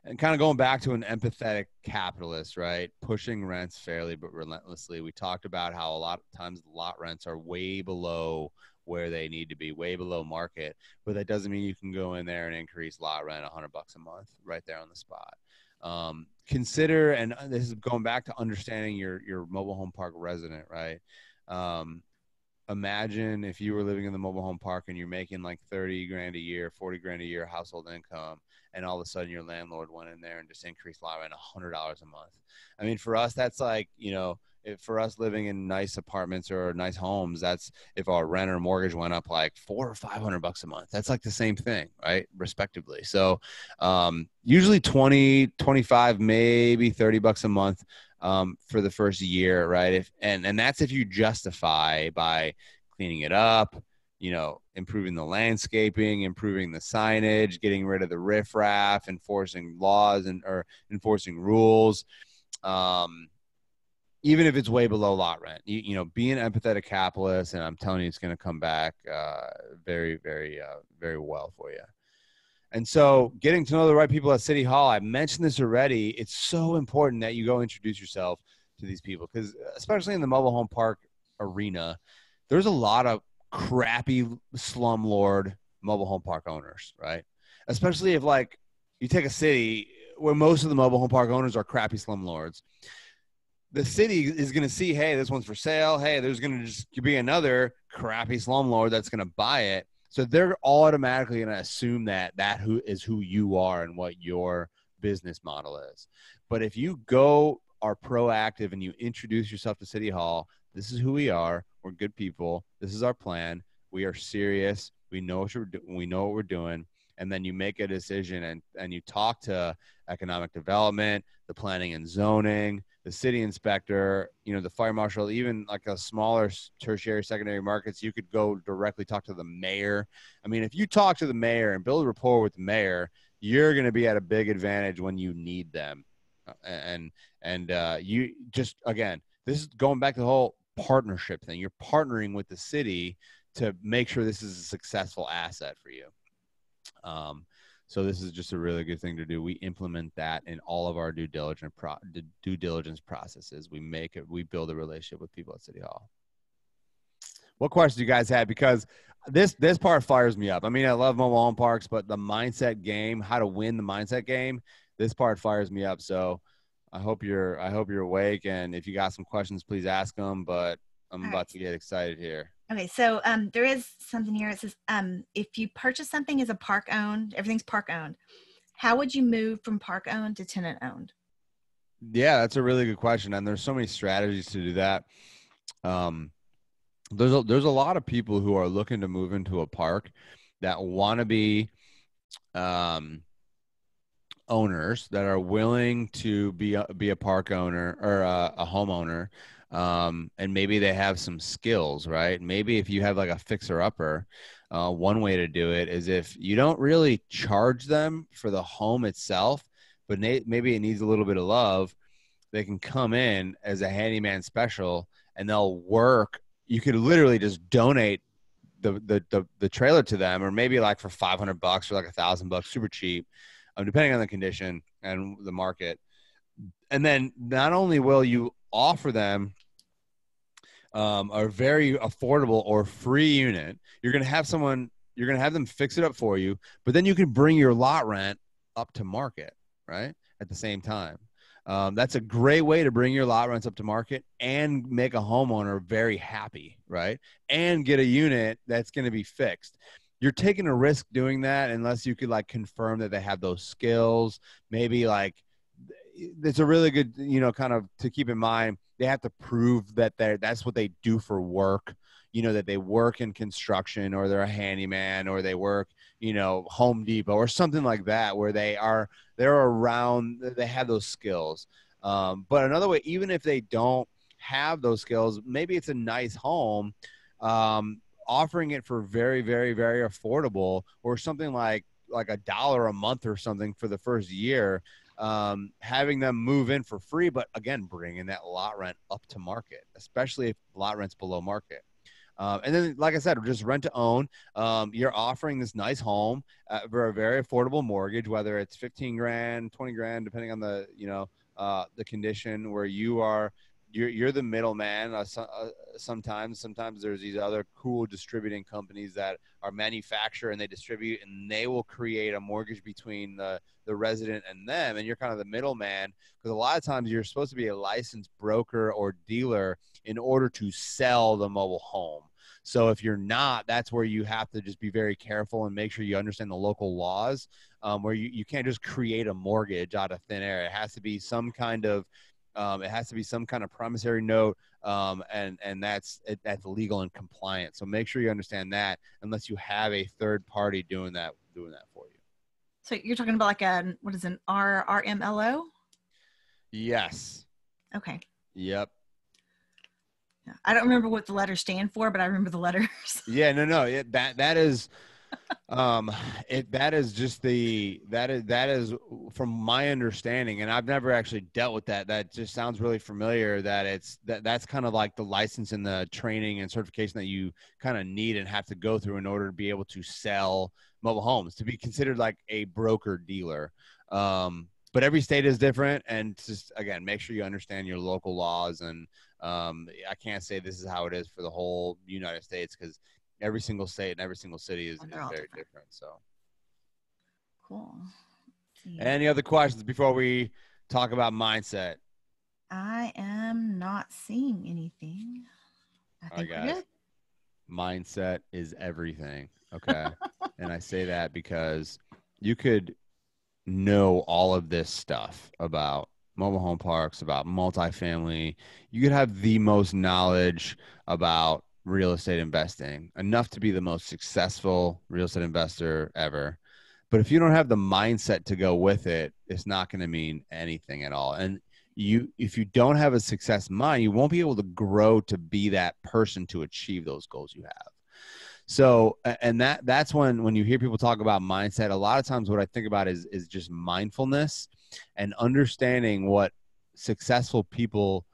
Speaker 2: and kind of going back to an empathetic capitalist, right? Pushing rents fairly but relentlessly. We talked about how a lot of times lot rents are way below where they need to be, way below market. But that doesn't mean you can go in there and increase lot rent 100 bucks a month right there on the spot. Um, consider, and uh, this is going back to understanding your your mobile home park resident, right? Um, imagine if you were living in the mobile home park and you're making like 30 grand a year, 40 grand a year household income and all of a sudden your landlord went in there and just increased lot rent a hundred dollars a month. I mean, for us, that's like you know, for us living in nice apartments or nice homes, that's if our rent or mortgage went up like four or five hundred bucks a month. That's like the same thing, right? Respectively. So um, usually 20, 25, maybe 30 bucks a month um, for the first year, right? If and and that's if you justify by cleaning it up, you know, improving the landscaping, improving the signage, getting rid of the riffraff, enforcing laws and or enforcing rules. Um, even if it's way below lot rent, you, you know, be an empathetic capitalist, and I'm telling you, it's going to come back uh, very, very, uh, very well for you. And so, getting to know the right people at City Hall, I mentioned this already. It's so important that you go introduce yourself to these people because, especially in the mobile home park arena, there's a lot of crappy slumlord mobile home park owners, right? Especially if like you take a city where most of the mobile home park owners are crappy slumlords. The city is going to see, hey, this one's for sale. Hey, there's going to just be another crappy slumlord that's going to buy it. So they're automatically going to assume that that who is who you are and what your business model is. But if you go are proactive and you introduce yourself to City Hall, this is who we are. We're good people. This is our plan. We are serious. We know what we're do- we know what we're doing. And then you make a decision and, and you talk to economic development, the planning and zoning, the city inspector, you know, the fire marshal, even like a smaller tertiary, secondary markets, you could go directly talk to the mayor. I mean, if you talk to the mayor and build rapport with the mayor, you're going to be at a big advantage when you need them. Uh, and, and, uh, you just, again, this is going back to the whole partnership thing. You're partnering with the city to make sure this is a successful asset for you. Um, so this is just a really good thing to do. We implement that in all of our due diligence pro- due diligence processes. We make it. We build a relationship with people at City Hall. What questions you guys have? Because this this part fires me up. I mean, I love mobile home parks, but the mindset game, how to win the mindset game, this part fires me up. So I hope you're I hope you're awake, and if you got some questions, please ask them. But I'm All about right. to get excited here.
Speaker 1: Okay, so um, there is something here. It says um, if you purchase something as a park owned, everything's park owned. How would you move from park owned to tenant owned?
Speaker 2: Yeah, that's a really good question, and there's so many strategies to do that. Um, there's a, there's a lot of people who are looking to move into a park that want to be um, owners that are willing to be a, be a park owner or a, a homeowner um, and maybe they have some skills right? Maybe if you have like a fixer upper uh, one way to do it is if you don't really charge them for the home itself but na- maybe it needs a little bit of love they can come in as a handyman special and they'll work. You could literally just donate the, the, the, the trailer to them or maybe like for 500 bucks or like a thousand bucks super cheap um, depending on the condition and the market. And then not only will you offer them um, a very affordable or free unit, you're going to have someone you're going to have them fix it up for you, but then you can bring your lot rent up to market, right? At the same time. Um, that's a great way to bring your lot rents up to market and make a homeowner very happy, right? And get a unit that's going to be fixed. You're taking a risk doing that unless you could like confirm that they have those skills. Maybe like it's a really good, you know, kind of to keep in mind. They have to prove that they're that's what they do for work. You know that they work in construction or they're a handyman or they work, you know, Home Depot or something like that, where they are they're around they have those skills. Um, but another way, even if they don't have those skills, maybe it's a nice home. Um, offering it for very, very, very affordable, or something like like a dollar a month or something for the first year um, having them move in for free, but again, bringing that lot rent up to market, especially if lot rent's below market. Um, and then, like I said, just rent to own. Um, you're offering this nice home uh, for a very affordable mortgage, whether it's 15 grand, 20 grand, depending on the, you know, uh, the condition where you are you're you're the middleman. Uh, so, uh, sometimes, sometimes there's these other cool distributing companies that are manufacture and they distribute, and they will create a mortgage between the the resident and them, and you're kind of the middleman because a lot of times you're supposed to be a licensed broker or dealer in order to sell the mobile home. So if you're not, that's where you have to just be very careful and make sure you understand the local laws. Um, where you, you can't just create a mortgage out of thin air. It has to be some kind of um, it has to be some kind of promissory note, um, and and that's it, that's legal and compliant. So make sure you understand that, unless you have a third party doing that doing that for you.
Speaker 1: So you're talking about like a what is an R R M L O?
Speaker 2: Yes.
Speaker 1: Okay.
Speaker 2: Yep.
Speaker 1: I don't remember what the letters stand for, but I remember the letters.
Speaker 2: yeah, no, no. It, that that is um it that is just the that is that is from my understanding and i've never actually dealt with that that just sounds really familiar that it's that that's kind of like the license and the training and certification that you kind of need and have to go through in order to be able to sell mobile homes to be considered like a broker dealer. Um but every state is different and just again make sure you understand your local laws and um, i can't say this is how it is for the whole united states because every single state and every single city is, is very different. different. So
Speaker 1: cool.
Speaker 2: Any other questions before we talk about mindset?
Speaker 1: I am not seeing anything. I think
Speaker 2: right,
Speaker 1: guys.
Speaker 2: Mindset is everything. Okay. and I say that because you could know all of this stuff about mobile home parks, about multifamily. You could have the most knowledge about real estate investing, enough to be the most successful real estate investor ever. But if you don't have the mindset to go with it, it's not going to mean anything at all. And you if you don't have a success mind, you won't be able to grow to be that person to achieve those goals you have. So and that that's when when you hear people talk about mindset, a lot of times what I think about is is just mindfulness and understanding what successful people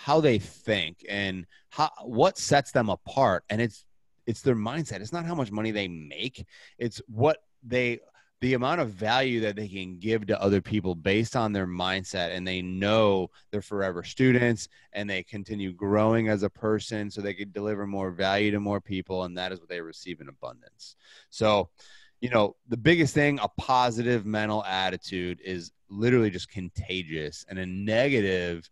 Speaker 2: how they think and how what sets them apart. And it's it's their mindset. It's not how much money they make. It's what they the amount of value that they can give to other people based on their mindset. And they know they're forever students and they continue growing as a person so they can deliver more value to more people. And that is what they receive in abundance. So you know the biggest thing a positive mental attitude is literally just contagious and a negative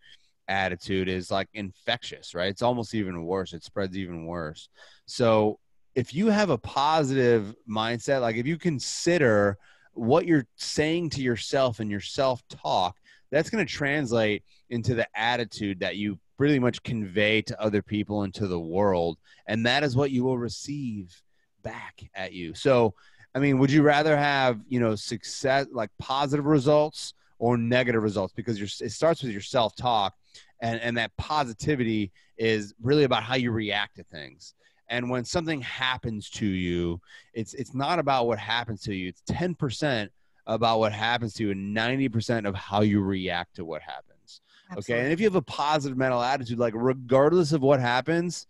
Speaker 2: attitude is like infectious, right? It's almost even worse. It spreads even worse. So if you have a positive mindset, like if you consider what you're saying to yourself and your self talk, that's going to translate into the attitude that you pretty much convey to other people and to the world. And that is what you will receive back at you. So, I mean, would you rather have, you know, success, like positive results or negative results? Because it starts with your self talk and and that positivity is really about how you react to things. And when something happens to you it's it's not about what happens to you. It's 10% about what happens to you and 90% of how you react to what happens. Absolutely. okay? And if you have a positive mental attitude like regardless of what happens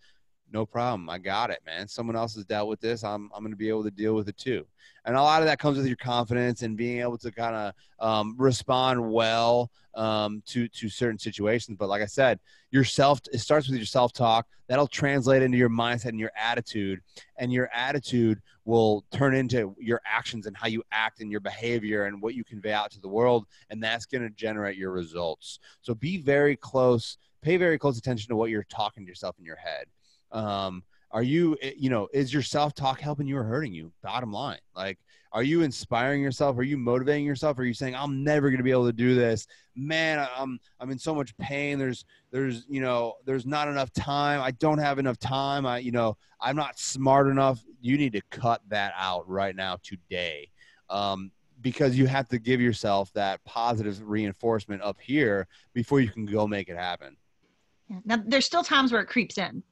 Speaker 2: no problem. I got it, man. Someone else has dealt with this. I'm, I'm going to be able to deal with it too. And a lot of that comes with your confidence and being able to kind of um, respond well um, to, to certain situations. But like I said, yourself, it starts with your self talk. That'll translate into your mindset and your attitude. And your attitude will turn into your actions and how you act and your behavior and what you convey out to the world. And that's going to generate your results. So be very close, pay very close attention to what you're talking to yourself in your head um, are you eh, you know is your self-talk helping you or hurting you? Bottom line. Like are you inspiring yourself? Are you motivating yourself? Are you saying i'm never going to be able to do this. Man i'm i'm in so much pain. There's there's you know there's not enough time. I don't have enough time. I you know i'm not smart enough. You need to cut that out right now today um, because you have to give yourself that positive reinforcement up here before you can go make it happen.
Speaker 1: Yeah. now there's still times where it creeps in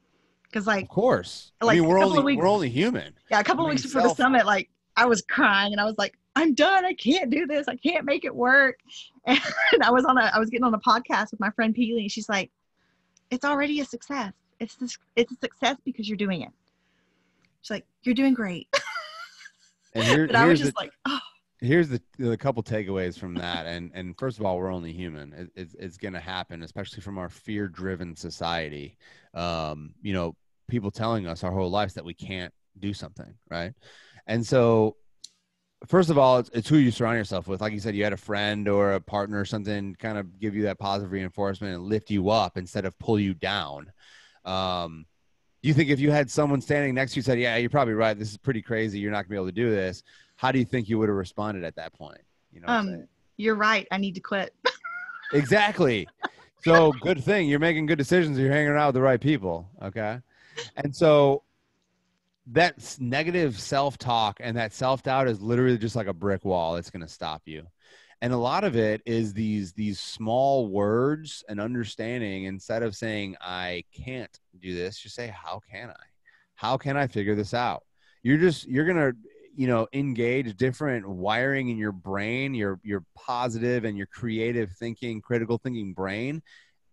Speaker 1: because like
Speaker 2: of course.
Speaker 1: Like
Speaker 2: I mean, we're only weeks, we're only human.
Speaker 1: Yeah a couple of weeks before the summit like i was crying and i was like i'm done. I can't do this. I can't make it work. And i was on a i was getting on a podcast with my friend Peely and she's like it's already a success. It's this it's a success because you're doing it. She's like you're doing great.
Speaker 2: And here, I was just the, like oh. here's the the couple takeaways from that. And and first of all we're only human. It, it's, it's going to happen especially from our fear driven society. Um you know people telling us our whole lives that we can't do something right? And so first of all it's, it's, who you surround yourself with. Like you said you had a friend or a partner or something kind of give you that positive reinforcement and lift you up instead of pull you down. Um, do you think if you had someone standing next to you said yeah you're probably right. This is pretty crazy. You're not going to be able to do this how do you think you would have responded at that point? You know
Speaker 1: um, you're right. I need to quit.
Speaker 2: Exactly. So good thing. You're making good decisions. You're hanging out with the right people okay and so that negative self-talk and that self-doubt is literally just like a brick wall that's going to stop you. And a lot of it is these these small words and understanding instead of saying i can't do this just say how can i? How can i figure this out? You're just you're going to you know engage different wiring in your brain your your positive and your creative thinking critical thinking brain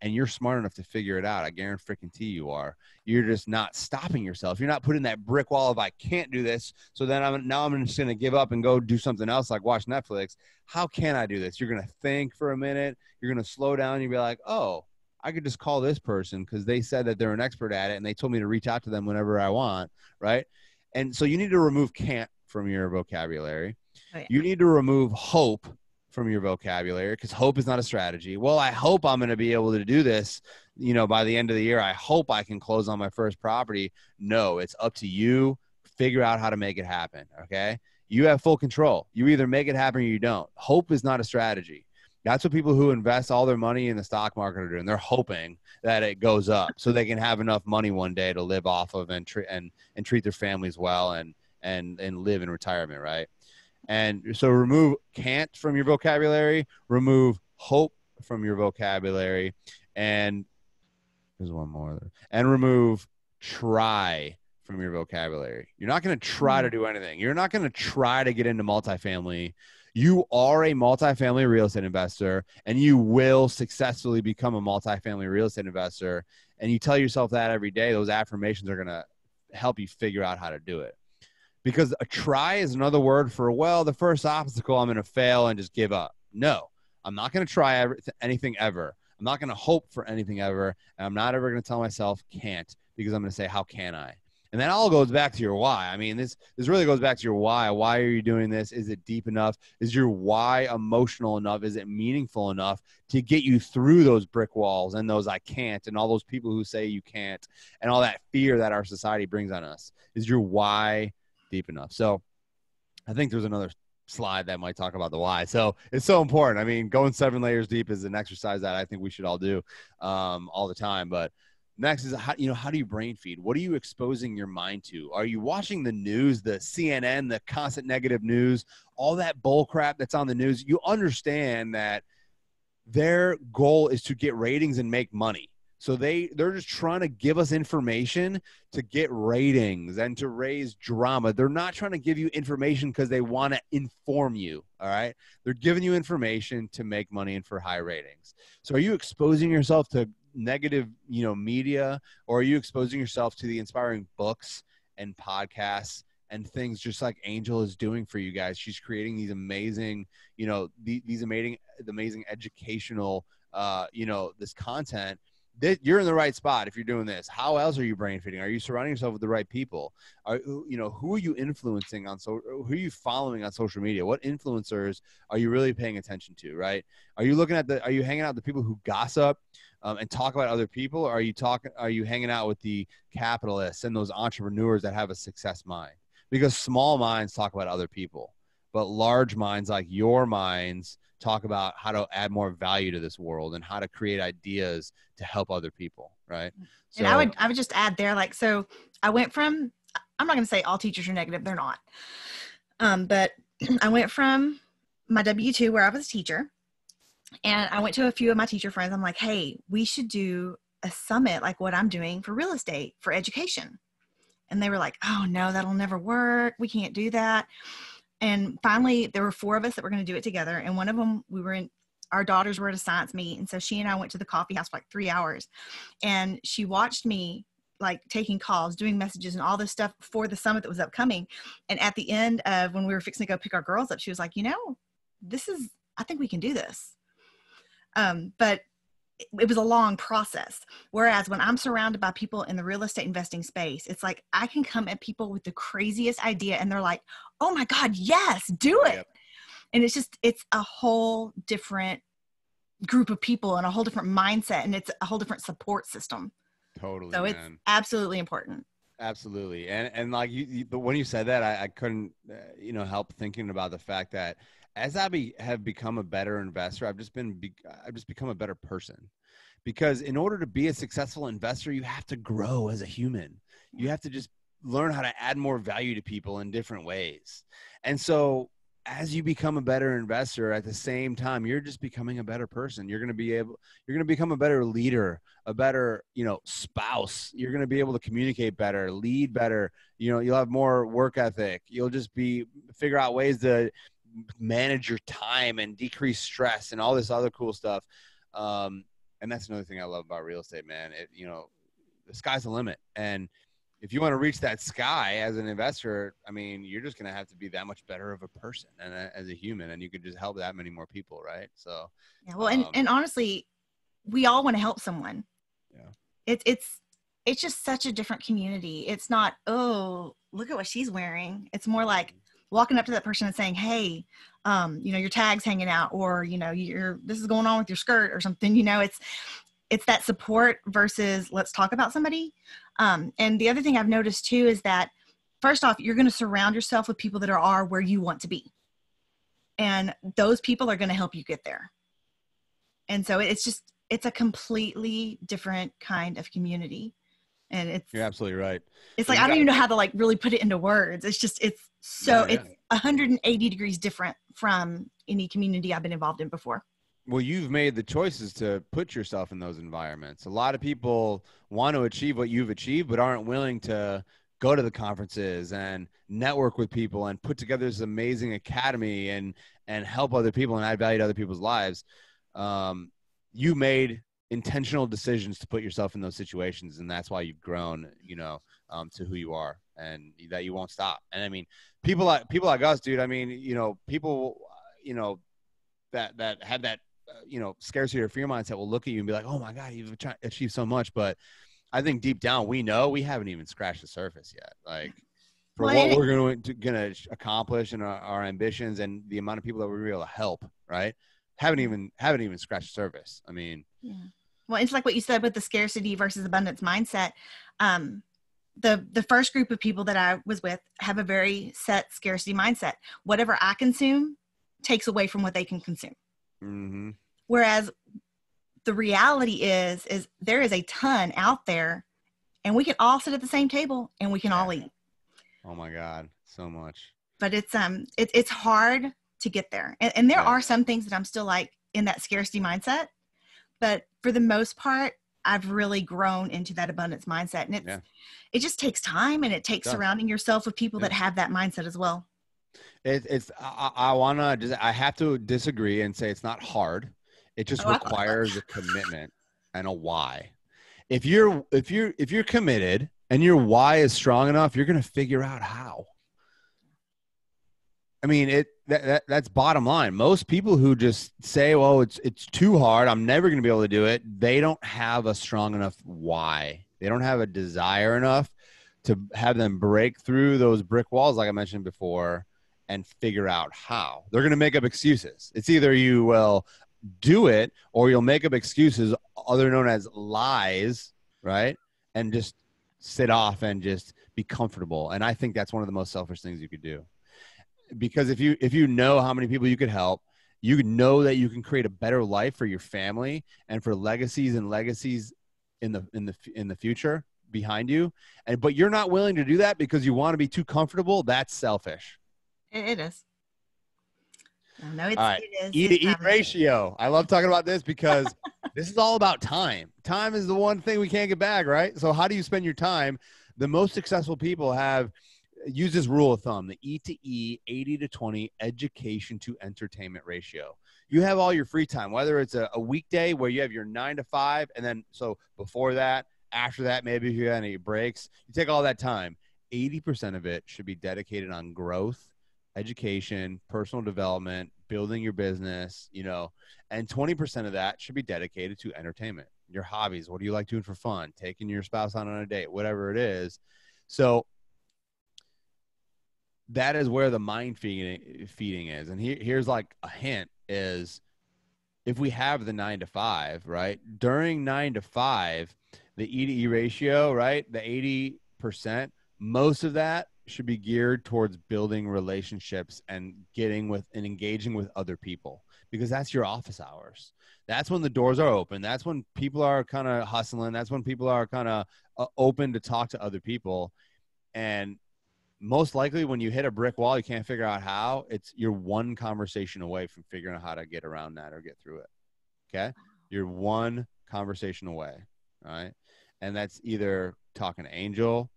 Speaker 2: and you're smart enough to figure it out. I guarantee freaking tea, you are. You're just not stopping yourself. You're not putting that brick wall of I can't do this. So then I'm now I'm just gonna give up and go do something else like watch Netflix. How can I do this? You're gonna think for a minute. You're gonna slow down. You'll be like, oh, I could just call this person because they said that they're an expert at it and they told me to reach out to them whenever I want, right? And so you need to remove can't from your vocabulary. Oh, yeah. You need to remove hope from your vocabulary because hope is not a strategy. Well, I hope I'm going to be able to do this, you know, by the end of the year. I hope I can close on my first property. No, it's up to you. Figure out how to make it happen. Okay. You have full control. You either make it happen or you don't. Hope is not a strategy. That's what people who invest all their money in the stock market are doing. They're hoping that it goes up so they can have enough money one day to live off of and, tre- and, and treat their families well and, and, and live in retirement. Right. And so remove can't from your vocabulary, remove hope from your vocabulary, and there's one more. And remove try from your vocabulary. You're not going to try to hmm. do anything. You're not going to try to get into multifamily. You are a multifamily real estate investor and you will successfully become a multifamily real estate investor. And you tell yourself that every day, those affirmations are going to help you figure out how to do it because a try is another word for well the first obstacle i'm going to fail and just give up. No i'm not going to try ever, anything ever. I'm not going to hope for anything ever and i'm not ever going to tell myself can't because i'm going to say how can i? And that all goes back to your why. I mean this this really goes back to your why. Why are you doing this? Is it deep enough? Is your why emotional enough? Is it meaningful enough to get you through those brick walls and those i can't and all those people who say you can't and all that fear that our society brings on us? Is your why deep enough. So I think there's another slide that might talk about the why. So it's so important. I mean, going seven layers deep is an exercise that I think we should all do um, all the time. But next is how you know how do you brain feed? What are you exposing your mind to? Are you watching the news, the CNN, the constant negative news, all that bull crap that's on the news? You understand that their goal is to get ratings and make money. So they they're just trying to give us information to get ratings and to raise drama. They're not trying to give you information because they want to inform you. All right. They're giving you information to make money and for high ratings. So are you exposing yourself to negative, you know, media, or are you exposing yourself to the inspiring books and podcasts and things just like Angel is doing for you guys? She's creating these amazing, you know, the, these amazing, amazing educational, uh, you know, this content you're in the right spot if you're doing this. How else are you brain feeding? Are you surrounding yourself with the right people? Are you know who are you influencing on so who are you following on social media? What influencers are you really paying attention to? Right? Are you looking at the? Are you hanging out with the people who gossip um, and talk about other people? Are you talking? Are you hanging out with the capitalists and those entrepreneurs that have a success mind? Because small minds talk about other people, but large minds like your minds talk about how to add more value to this world and how to create ideas to help other people right?
Speaker 1: So, and i would i would just add there like so i went from i'm not going to say all teachers are negative they're not. Um, but i went from my w2 where i was a teacher and i went to a few of my teacher friends. I'm like hey we should do a summit like what i'm doing for real estate for education. And they were like oh no that'll never work. We can't do that and finally there were four of us that were going to do it together and one of them we were in our daughters were at a science meet and so she and i went to the coffee house for like three hours. And she watched me like taking calls doing messages and all this stuff for the summit that was upcoming. And at the end of when we were fixing to go pick our girls up she was like you know this is i think we can do this. Um, but it was a long process. Whereas when I'm surrounded by people in the real estate investing space, it's like I can come at people with the craziest idea and they're like, oh my God, yes, do it. Yep. And it's just, it's a whole different group of people and a whole different mindset and it's a whole different support system.
Speaker 2: Totally.
Speaker 1: So man. it's absolutely important.
Speaker 2: Absolutely. And, and like you, you but when you said that, I, I couldn't, uh, you know, help thinking about the fact that as I be, have become a better investor, I've just been, be, I've just become a better person because in order to be a successful investor, you have to grow as a human. You have to just learn how to add more value to people in different ways. And so as you become a better investor at the same time you're just becoming a better person you're going to be able you're going to become a better leader a better you know spouse you're going to be able to communicate better lead better you know you'll have more work ethic you'll just be figure out ways to manage your time and decrease stress and all this other cool stuff. Um, and that's another thing I love about real estate, man. It, you know, the sky's the limit. And if you want to reach that sky as an investor, I mean, you're just going to have to be that much better of a person and a, as a human, and you could just help that many more people, right? So,
Speaker 1: yeah. Well, and um, and honestly, we all want to help someone.
Speaker 2: Yeah.
Speaker 1: It's it's it's just such a different community. It's not oh look at what she's wearing. It's more like mm-hmm walking up to that person and saying, "Hey, um, you know, your tag's hanging out, or you know, you're this is going on with your skirt or something." You know, it's it's that support versus let's talk about somebody. Um, and the other thing I've noticed too is that first off, you're going to surround yourself with people that are, are where you want to be, and those people are going to help you get there. And so it's just it's a completely different kind of community. And it's
Speaker 2: you're absolutely right.
Speaker 1: It's like i don't even know how to like really put it into words. It's just it's so yeah, it's 180 degrees different from any community i've been involved in before
Speaker 2: well you've made the choices to put yourself in those environments. A lot of people want to achieve what you've achieved but aren't willing to go to the conferences and network with people and put together this amazing academy and and help other people and add value to other people's lives. Um, you made intentional decisions to put yourself in those situations and that's why you've grown you know um, to who you are and that you won't stop. And i mean people like people like us dude i mean you know people you know that that have that you know scarcity or fear mindset will look at you and be like oh my god you've achieved so much. But i think deep down we know we haven't even scratched the surface yet like for well, what we're going to going to accomplish and our, our ambitions and the amount of people that we're able to help right haven't even haven't even scratched the surface. I mean
Speaker 1: yeah. Well it's like what you said with the scarcity versus abundance mindset. Um, the the first group of people that i was with have a very set scarcity mindset. Whatever i consume takes away from what they can consume.
Speaker 2: Mm-hmm.
Speaker 1: Whereas the reality is is there is a ton out there and we can all sit at the same table and we can all eat
Speaker 2: oh my god so much
Speaker 1: but it's um it, it's hard to get there and, and there yeah. are some things that i'm still like in that scarcity mindset but for the most part I've really grown into that abundance mindset. And it's, yeah. it just takes time and it takes yeah. surrounding yourself with people yeah. that have that mindset as well.
Speaker 2: It, it's, I, I want to, I have to disagree and say it's not hard. It just oh, requires a commitment. and a why. If you're if you're if you're committed and your why is strong enough, you're going to figure out how. I mean, it that, that that's bottom line. Most people who just say, "Well, it's it's too hard. I'm never going to be able to do it." They don't have a strong enough why. They don't have a desire enough to have them break through those brick walls like I mentioned before and figure out how. They're going to make up excuses. It's either you will do it or you'll make up excuses other known as lies, right? And just sit off and just be comfortable. And I think that's one of the most selfish things you could do because if you if you know how many people you could help you know that you can create a better life for your family and for legacies and legacies in the in the in the future behind you and but you're not willing to do that because you want to be too comfortable that's selfish
Speaker 1: it is no it's,
Speaker 2: all right.
Speaker 1: it is
Speaker 2: e to e ratio i love talking about this because this is all about time time is the one thing we can't get back right so how do you spend your time the most successful people have use this rule of thumb the E to E 80 to 20 education to entertainment ratio. You have all your free time, whether it's a, a, weekday where you have your nine to five, and then so before that, after that, maybe if you have any breaks, you take all that time. 80% of it should be dedicated on growth, education, personal development, building your business, you know, and 20% of that should be dedicated to entertainment, your hobbies. What do you like doing for fun? Taking your spouse on on a date, whatever it is. So that is where the mind feeding is. And here, here's like a hint is if we have the nine to five, right? During nine to five, the E to E ratio, right? The 80%, most of that should be geared towards building relationships and getting with and engaging with other people because that's your office hours. That's when the doors are open. That's when people are kind of hustling. That's when people are kind of uh, open to talk to other people. And most likely when you hit a brick wall you can't figure out how it's you're one conversation away from figuring out how to get around that or get through it okay you're one conversation away all right and that's either talking to angel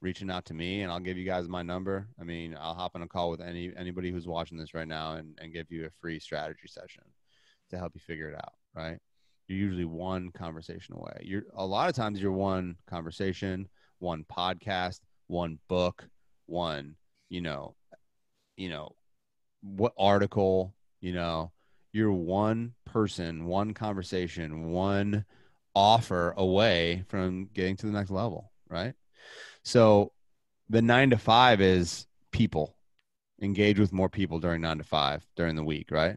Speaker 2: reaching out to me and i'll give you guys my number. I mean i'll hop on a call with any anybody who's watching this right now and, and give you a free strategy session to help you figure it out right? You're usually one conversation away. You're a lot of times you're one conversation one podcast one book one, you know, you know, what article, you know, you're one person, one conversation, one offer away from getting to the next level, right? So the nine to five is people. Engage with more people during nine to five during the week, right?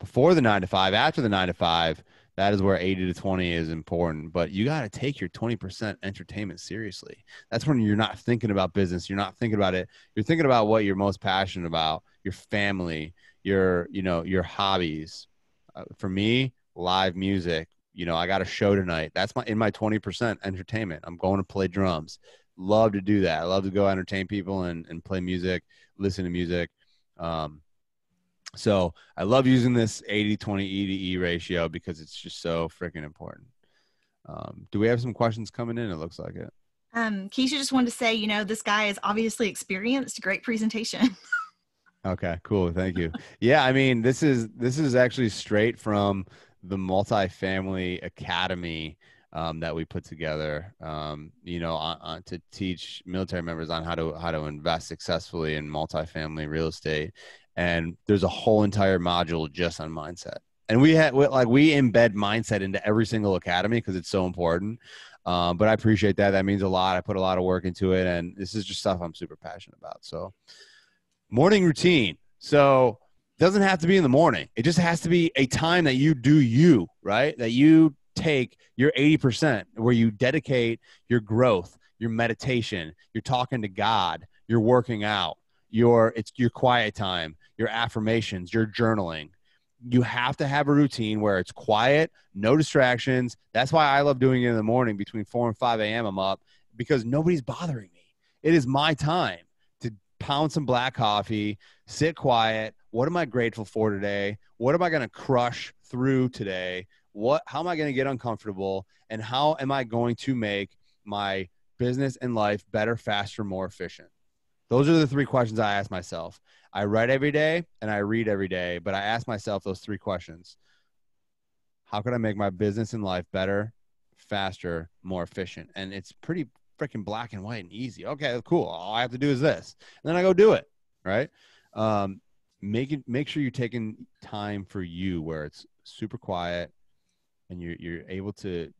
Speaker 2: Before the nine to five, after the nine to five, that is where 80 to 20 is important. But you got to take your 20% entertainment seriously. That's when you're not thinking about business. You're not thinking about it. You're thinking about what you're most passionate about your family your you know your hobbies. Uh, for me live music you know i got a show tonight. That's my in my 20% entertainment. I'm going to play drums love to do that i love to go entertain people and, and play music listen to music um, so I love using this 80 20 E to E ratio because it's just so freaking important. Um, do we have some questions coming in? It looks like it.
Speaker 1: Um, Keisha just wanted to say, you know, this guy is obviously experienced. Great presentation.
Speaker 2: okay, cool. Thank you. yeah, I mean, this is this is actually straight from the multifamily academy um, that we put together. Um, you know, on, on, to teach military members on how to how to invest successfully in multifamily real estate. And there's a whole entire module just on mindset. And we had like we embed mindset into every single academy because it's so important. Um, but i appreciate that. That means a lot. I put a lot of work into it and this is just stuff i'm super passionate about. So morning routine. So doesn't have to be in the morning. It just has to be a time that you do you right? That you take your 80% where you dedicate your growth your meditation you're talking to god you're working out your it's your quiet time your affirmations, your journaling. You have to have a routine where it's quiet, no distractions. That's why I love doing it in the morning between 4 and 5 a.m. I'm up because nobody's bothering me. It is my time to pound some black coffee, sit quiet. What am I grateful for today? What am I going to crush through today? What how am I going to get uncomfortable and how am I going to make my business and life better, faster, more efficient? Those are the three questions I ask myself. I write every day and I read every day, but I ask myself those three questions. How can I make my business and life better, faster, more efficient. And it's pretty freaking black and white and easy. Okay, cool. All I have to do is this. And then I go do it. Right. Um, make it make sure you're taking time for you where it's super quiet and you're you're able to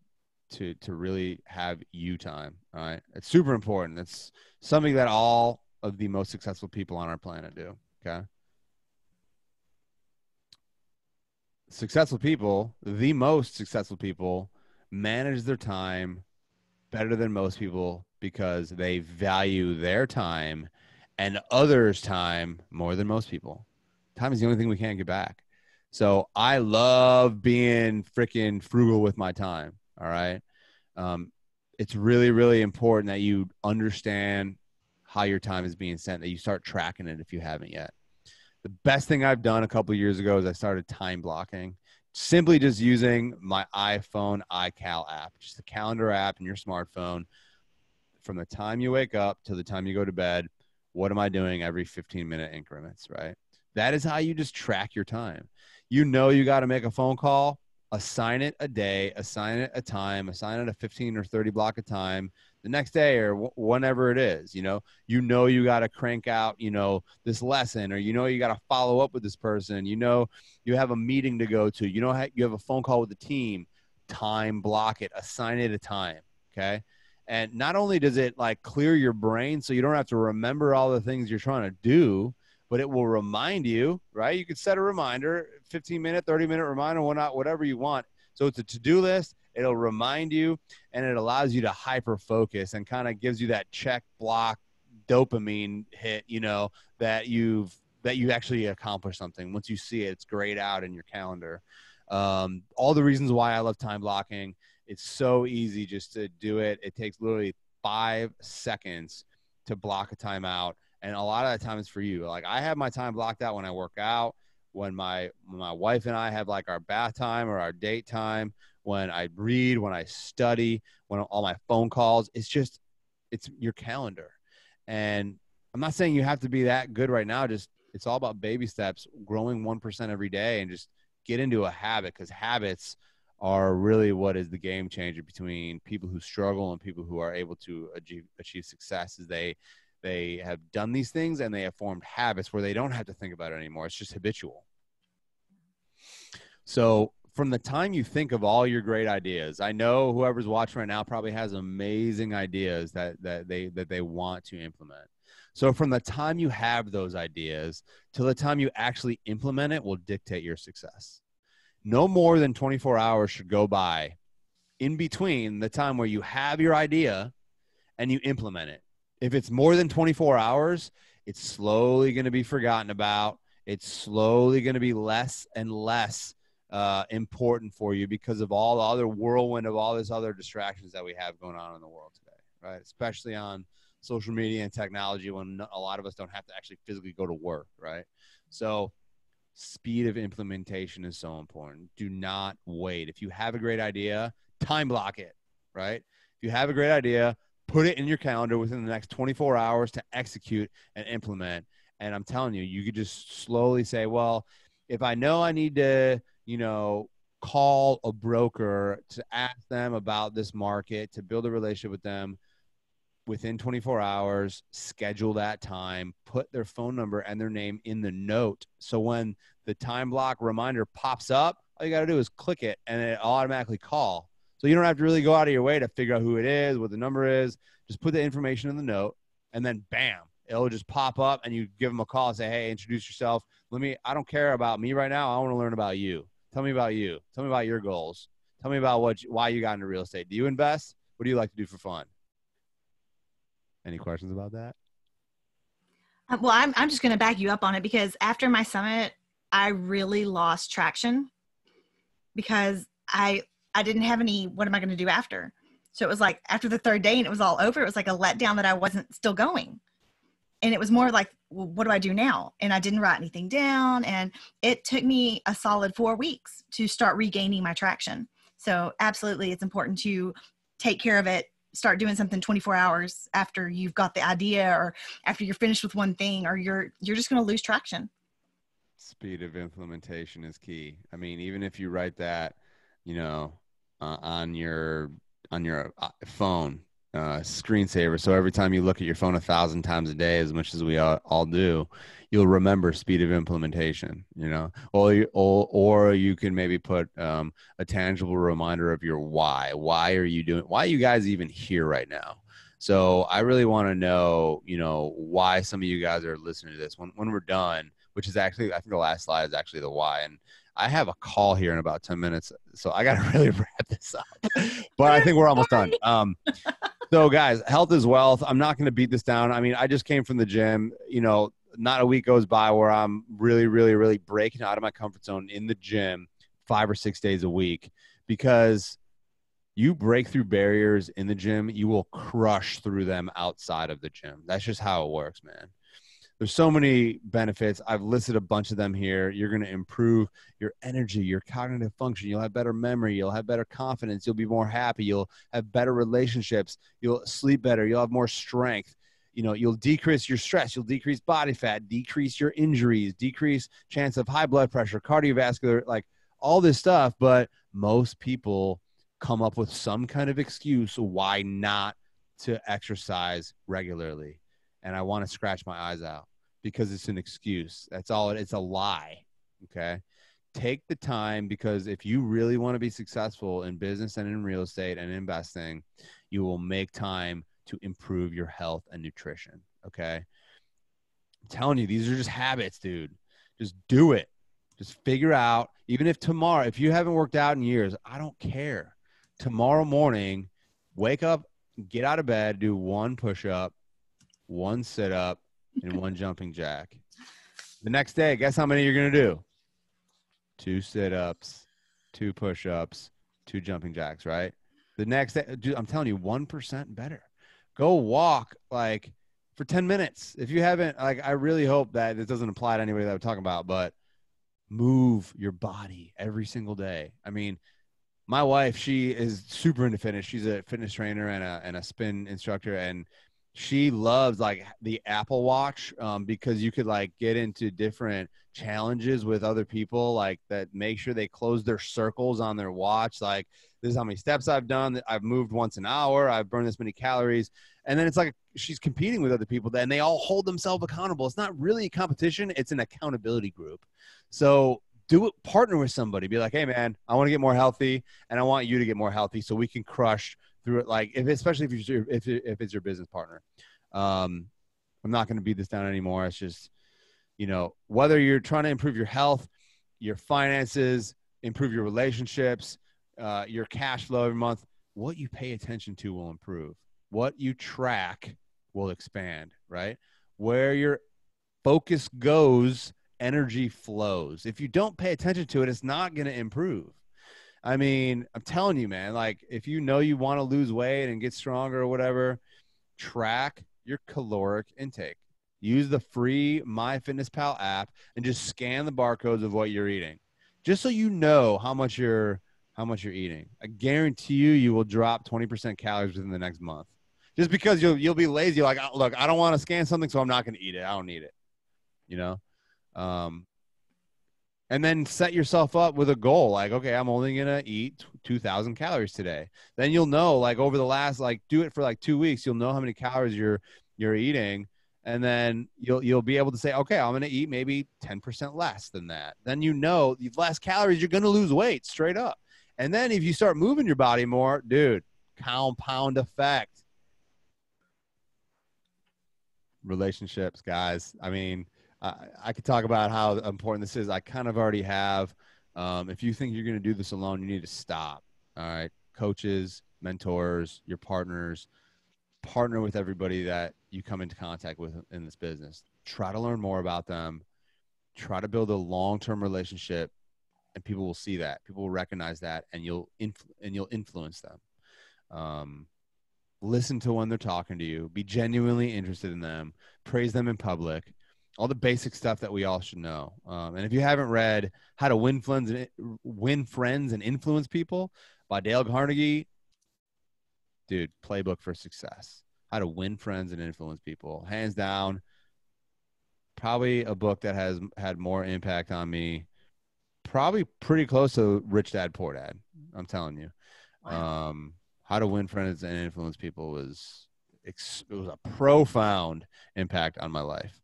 Speaker 2: to to really have you time. All right. It's super important. It's something that all of the most successful people on our planet do. Okay. Successful people, the most successful people, manage their time better than most people because they value their time and others' time more than most people. Time is the only thing we can't get back. So I love being freaking frugal with my time. All right. Um, it's really, really important that you understand how your time is being spent, that you start tracking it if you haven't yet. The best thing I've done a couple years ago is I started time blocking, simply just using my iPhone iCal app, just the calendar app in your smartphone. From the time you wake up to the time you go to bed, what am I doing every 15 minute increments, right? That is how you just track your time. You know, you got to make a phone call, assign it a day, assign it a time, assign it a 15 or 30 block of time the next day or w- whenever it is you know? You know you got to crank out you know this lesson or you know you got to follow up with this person you know you have a meeting to go to you know you have a phone call with the team time block it assign it a time okay? And not only does it like clear your brain so you don't have to remember all the things you're trying to do but it will remind you right? You could set a reminder 15 minute 30 minute reminder whatnot whatever you want so it's a to-do list It'll remind you and it allows you to hyper focus and kind of gives you that check block dopamine hit, you know, that you've that you actually accomplish something. Once you see it, it's grayed out in your calendar. Um, all the reasons why I love time blocking. It's so easy just to do it. It takes literally five seconds to block a time out. And a lot of the time it's for you. Like I have my time blocked out when I work out, when my when my wife and I have like our bath time or our date time, when I read, when I study, when all my phone calls. It's just, it's your calendar. And I'm not saying you have to be that good right now. Just, it's all about baby steps, growing 1% every day and just get into a habit because habits are really what is the game changer between people who struggle and people who are able to achieve, achieve success is they they have done these things and they have formed habits where they don't have to think about it anymore it's just habitual so from the time you think of all your great ideas i know whoever's watching right now probably has amazing ideas that that they that they want to implement. So from the time you have those ideas to the time you actually implement it will dictate your success. No more than 24 hours should go by in between the time where you have your idea and you implement it. If it's more than 24 hours it's slowly going to be forgotten about. It's slowly going to be less and less uh, important for you because of all the other whirlwind of all these other distractions that we have going on in the world today, right? Especially on social media and technology when a lot of us don't have to actually physically go to work, right? So, speed of implementation is so important. Do not wait. If you have a great idea, time block it, right? If you have a great idea, put it in your calendar within the next 24 hours to execute and implement. And I'm telling you, you could just slowly say, well, if I know I need to you know, call a broker to ask them about this market, to build a relationship with them within 24 hours, schedule that time, put their phone number and their name in the note. So when the time block reminder pops up, all you got to do is click it and it automatically call. So you don't have to really go out of your way to figure out who it is, what the number is. Just put the information in the note and then bam, it'll just pop up and you give them a call and say, Hey, introduce yourself. Let me, I don't care about me right now. I want to learn about you. Tell me about you. Tell me about your goals. Tell me about what why you got into real estate. Do you invest? What do you like to do for fun? Any questions about that?
Speaker 1: Uh, well, I'm I'm just going to back you up on it because after my summit, I really lost traction because I I didn't have any. What am I going to do after? So it was like after the third day and it was all over. It was like a letdown that I wasn't still going and it was more like well, what do i do now? And i didn't write anything down and it took me a solid four weeks to start regaining my traction. So absolutely it's important to take care of it start doing something 24 hours after you've got the idea or after you're finished with one thing or you're you're just going to lose traction.
Speaker 2: Speed of implementation is key. I mean even if you write that you know uh, on your on your uh, phone uh, screensaver. So every time you look at your phone a thousand times a day, as much as we all, all do, you'll remember speed of implementation. You know, or or, or you can maybe put um, a tangible reminder of your why. Why are you doing? Why are you guys even here right now? So I really want to know, you know, why some of you guys are listening to this. When when we're done, which is actually I think the last slide is actually the why, and I have a call here in about 10 minutes, so I got to really wrap this up. but I think we're almost done. Um, so, guys, health is wealth. I'm not going to beat this down. I mean, I just came from the gym. You know, not a week goes by where I'm really, really, really breaking out of my comfort zone in the gym five or six days a week because you break through barriers in the gym, you will crush through them outside of the gym. That's just how it works, man there's so many benefits. I've listed a bunch of them here. You're going to improve your energy, your cognitive function. You'll have better memory. You'll have better confidence. You'll be more happy. You'll have better relationships. You'll sleep better. You'll have more strength. You know, you'll decrease your stress. You'll decrease body fat, decrease your injuries, decrease chance of high blood pressure, cardiovascular, like all this stuff. But most people come up with some kind of excuse why not to exercise regularly and I want to scratch my eyes out because it's an excuse. That's all it, it's a lie. Okay. Take the time because if you really want to be successful in business and in real estate and investing, you will make time to improve your health and nutrition. Okay. I'm telling you, these are just habits, dude. Just do it. Just figure out, even if tomorrow, if you haven't worked out in years, I don't care. Tomorrow morning, wake up, get out of bed, do one push up, one sit up, and one jumping jack. The next day, guess how many you're going to do? Two sit ups, two push ups, two jumping jacks, right? The next day, dude, I'm telling you, 1% better. Go walk like for 10 minutes. If you haven't, like, I really hope that this doesn't apply to anybody that we're talking about, but move your body every single day. I mean, my wife, she is super into fitness. She's a fitness trainer and a, and a spin instructor. And she loves like the Apple Watch um, because you could like get into different challenges with other people, like that make sure they close their circles on their watch. Like this is how many steps I've done. I've moved once an hour. I've burned this many calories, and then it's like she's competing with other people, and they all hold themselves accountable. It's not really a competition; it's an accountability group. So do it partner with somebody be like hey man i want to get more healthy and i want you to get more healthy so we can crush through it like if especially if you if, if it's your business partner. Um i'm not going to beat this down anymore. It's just you know whether you're trying to improve your health your finances improve your relationships uh, your cash flow every month what you pay attention to will improve. What you track will expand right? Where your focus goes energy flows. If you don't pay attention to it it's not going to improve I mean, I'm telling you, man, like if you know you want to lose weight and get stronger or whatever, track your caloric intake. Use the free MyFitnessPal app and just scan the barcodes of what you're eating. Just so you know how much you're how much you're eating. I guarantee you you will drop 20% calories within the next month. Just because you'll you'll be lazy, like look, I don't want to scan something, so I'm not gonna eat it. I don't need it. You know? Um, and then set yourself up with a goal like okay i'm only to eat 2000 calories today. Then you'll know like over the last like do it for like 2 weeks you'll know how many calories you're you're eating and then you'll you'll be able to say okay i'm to eat maybe 10% less than that. Then you know less calories you're to lose weight straight up. And then if you start moving your body more dude compound effect. Relationships guys. I mean I, I could talk about how important this is. I kind of already have. Um, if you think you're going to do this alone, you need to stop. All right, coaches, mentors, your partners, partner with everybody that you come into contact with in this business. Try to learn more about them. Try to build a long-term relationship, and people will see that. People will recognize that, and you'll and you'll influence them. Um, listen to when they're talking to you. Be genuinely interested in them. Praise them in public all the basic stuff that we all should know. Um, and if you haven't read How to Win Friends and Win Friends and Influence People by Dale Carnegie, dude, playbook for success. How to win friends and influence people, hands down. Probably a book that has had more impact on me. Probably pretty close to Rich Dad Poor Dad. I'm telling you. Um, how to win friends and influence people was it was a profound impact on my life.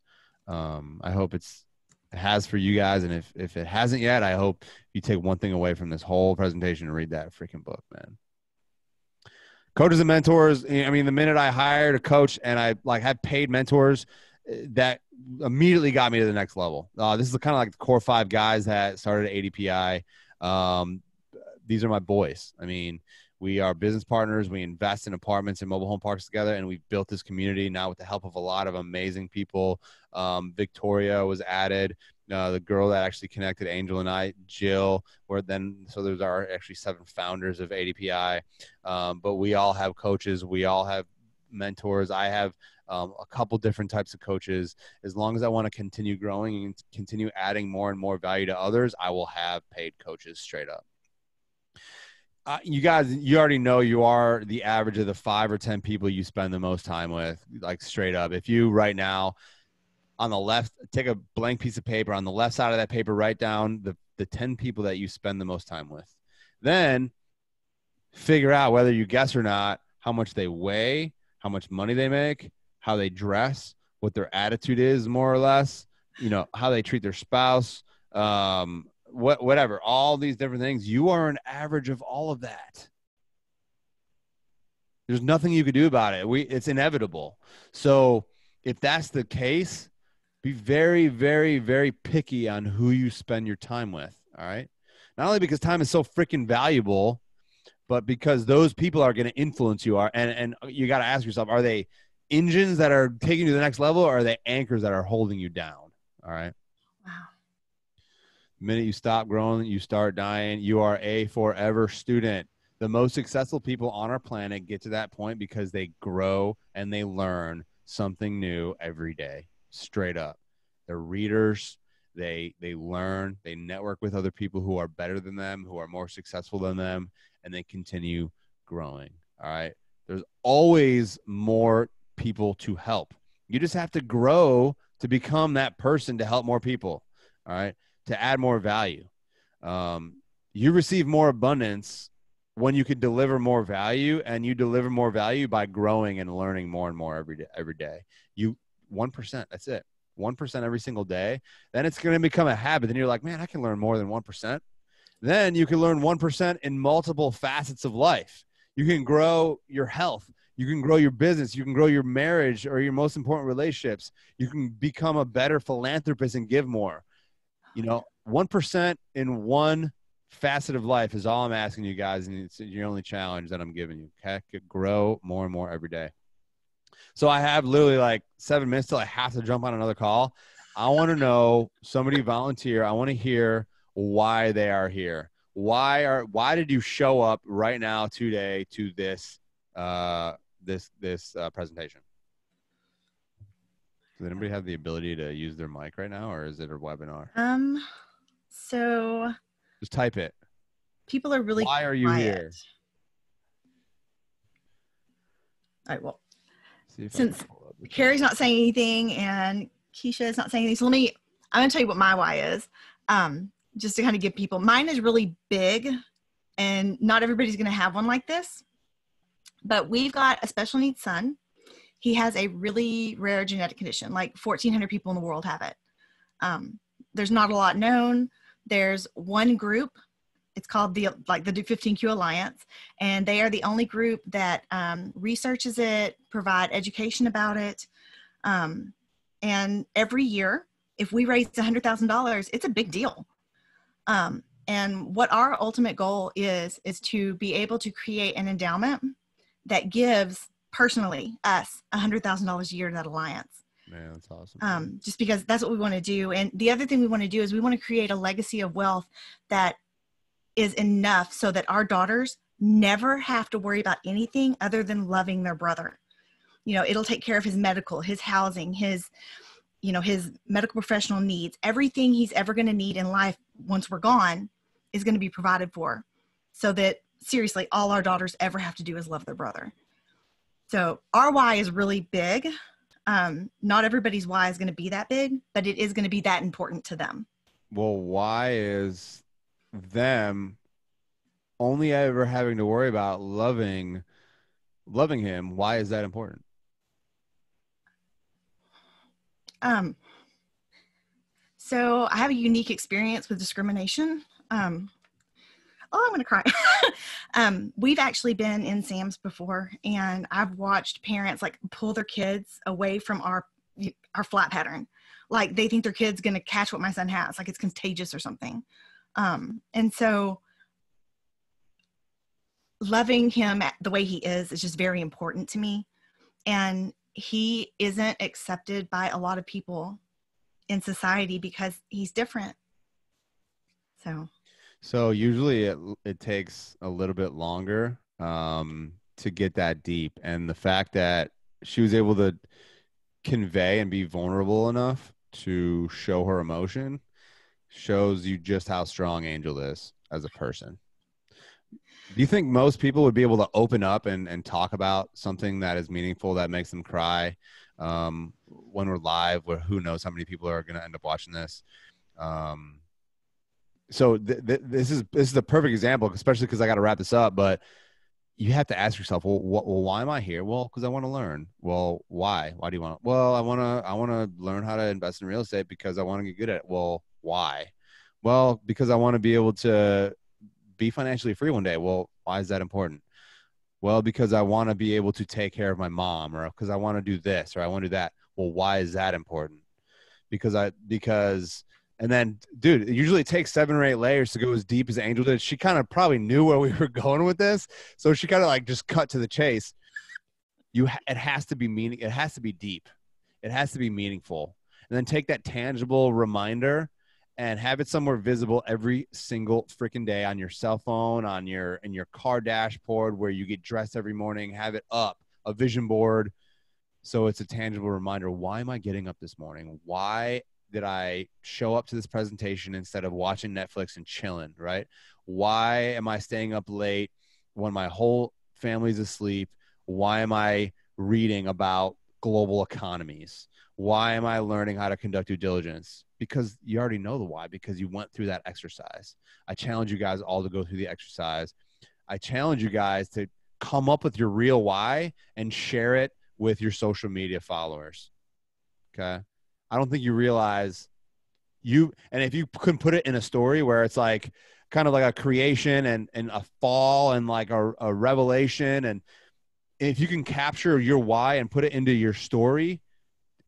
Speaker 2: Um, I hope it's it has for you guys, and if if it hasn't yet, I hope you take one thing away from this whole presentation and read that freaking book, man. Coaches and mentors. I mean, the minute I hired a coach and I like had paid mentors, eh, that immediately got me to the next level. Uh, this is kind of like the core five guys that started at ADPI. Um, these are my boys. I mean, we are business partners. We invest in apartments and mobile home parks together, and we've built this community now with the help of a lot of amazing people. Um, Victoria was added, uh, the girl that actually connected Angel and I, Jill. Where then, so there's our actually seven founders of ADPI. Um, but we all have coaches. We all have mentors. I have um, a couple different types of coaches. As long as I want to continue growing and continue adding more and more value to others, I will have paid coaches straight up uh, you guys, you already know you are the average of the five or 10 people you spend the most time with, like straight up. If you right now on the left, take a blank piece of paper on the left side of that paper, write down the, the 10 people that you spend the most time with. Then figure out whether you guess or not how much they weigh, how much money they make, how they dress, what their attitude is, more or less, you know, how they treat their spouse, um, what whatever, all these different things. You are an average of all of that. There's nothing you could do about it. We it's inevitable. So if that's the case, be very, very, very picky on who you spend your time with. All right. Not only because time is so freaking valuable, but because those people are going to influence you are and and you got to ask yourself are they engines that are taking you to the next level or are they anchors that are holding you down all right minute you stop growing, you start dying. You are a forever student. The most successful people on our planet get to that point because they grow and they learn something new every day, straight up. They're readers. They they learn. They network with other people who are better than them, who are more successful than them, and they continue growing. All right. There's always more people to help. You just have to grow to become that person to help more people. All right to add more value. Um, you receive more abundance when you can deliver more value, and you deliver more value by growing and learning more and more every day. Every day, you one percent. That's it. One percent every single day. Then it's going to become a habit. Then you're like, man, I can learn more than one percent. Then you can learn one percent in multiple facets of life. You can grow your health. You can grow your business. You can grow your marriage or your most important relationships. You can become a better philanthropist and give more you know, 1% in one facet of life is all I'm asking you guys. And it's your only challenge that I'm giving you. Okay. Grow more and more every day. So I have literally like seven minutes till I have to jump on another call. I want to know somebody volunteer. I want to hear why they are here. Why are why did you show up right now today to this uh this this uh, presentation? Does anybody have the ability to use their mic right now, or is it a webinar?
Speaker 1: Um, so
Speaker 2: just type it.
Speaker 1: People are really.
Speaker 2: Why are you quiet. here?
Speaker 1: All right. Well, since Carrie's not saying anything and Keisha is not saying anything, so let me. I'm gonna tell you what my why is. Um, just to kind of give people. Mine is really big, and not everybody's gonna have one like this. But we've got a special needs son he has a really rare genetic condition. Like 1,400 people in the world have it. Um, there's not a lot known. There's one group. It's called the like the 15Q Alliance, and they are the only group that um, researches it, provide education about it, um, and every year, if we raise $100,000, it's a big deal. Um, and what our ultimate goal is is to be able to create an endowment that gives personally us a $100,000 a year to that alliance.
Speaker 2: Man, that's awesome.
Speaker 1: Um, just because that's what we want to do. And the other thing we want to do is we want to create a legacy of wealth that is enough so that our daughters never have to worry about anything other than loving their brother. You know, it'll take care of his medical, his housing, his, you know, his medical professional needs. Everything he's ever going to need in life once we're gone is going to be provided for. So that seriously, all our daughters ever have to do is love their brother. So our why is really big. Um, not everybody's why is going to be that big, but it is going to be that important to them.
Speaker 2: Well, why is them only ever having to worry about loving loving him, why is that important?
Speaker 1: Um, so I have a unique experience with discrimination. Um, oh, I'm going to cry. um, we've actually been in Sam's before, and I've watched parents like pull their kids away from our our flat pattern. Like they think their kid's going to catch what my son has, like it's contagious or something. Um, and so loving him the way he is is just very important to me. And he isn't accepted by a lot of people in society because he's different. So,
Speaker 2: so usually it it takes a little bit longer um, to get that deep, and the fact that she was able to convey and be vulnerable enough to show her emotion shows you just how strong Angel is as a person. Do you think most people would be able to open up and, and talk about something that is meaningful that makes them cry um, when we're live? Where who knows how many people are going to end up watching this? Um, so th- th- this is this is the perfect example, especially because I got to wrap this up. But you have to ask yourself, well, well why am I here? Well, because I want to learn. Well, why? Why do you want? to? Well, I want to I want to learn how to invest in real estate because I want to get good at it. Well, why? Well, because I want to be able to be financially free one day. Well, why is that important? Well, because I want to be able to take care of my mom or because I want to do this or I want to do that. Well, why is that important? Because I because and then dude, it usually takes seven or eight layers to go as deep as Angel did. She kind of probably knew where we were going with this. So she kind of like just cut to the chase. You it has to be meaning it has to be deep. It has to be meaningful. And then take that tangible reminder and have it somewhere visible every single freaking day on your cell phone, on your in your car dashboard where you get dressed every morning, have it up, a vision board. So it's a tangible reminder, why am I getting up this morning? Why did I show up to this presentation instead of watching Netflix and chilling, right? Why am I staying up late when my whole family's asleep? Why am I reading about global economies? Why am I learning how to conduct due diligence? Because you already know the why, because you went through that exercise. I challenge you guys all to go through the exercise. I challenge you guys to come up with your real why and share it with your social media followers. Okay. I don't think you realize you, and if you can put it in a story where it's like kind of like a creation and, and a fall and like a, a revelation, and if you can capture your why and put it into your story,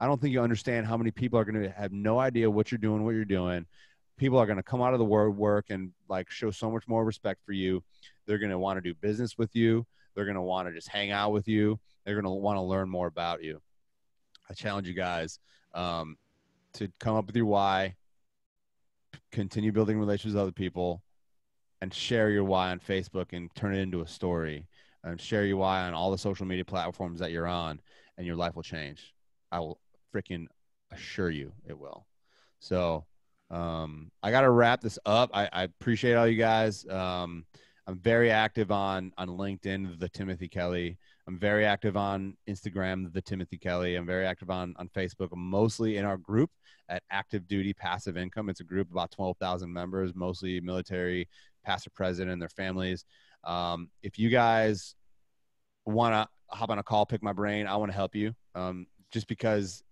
Speaker 2: I don't think you understand how many people are going to have no idea what you're doing, what you're doing. People are going to come out of the word work and like show so much more respect for you. They're going to want to do business with you. They're going to want to just hang out with you. They're going to want to learn more about you. I challenge you guys um, to come up with your why, continue building relationships with other people, and share your why on Facebook and turn it into a story and share your why on all the social media platforms that you're on, and your life will change. I will freaking assure you it will. So um, I got to wrap this up. I, I, appreciate all you guys. Um, I'm very active on on LinkedIn, the Timothy Kelly. I'm very active on Instagram, the Timothy Kelly. I'm very active on on Facebook, mostly in our group at Active Duty Passive Income. It's a group about 12,000 members, mostly military, past or present, and their families. Um, if you guys want to hop on a call, pick my brain, I want to help you. Um, just because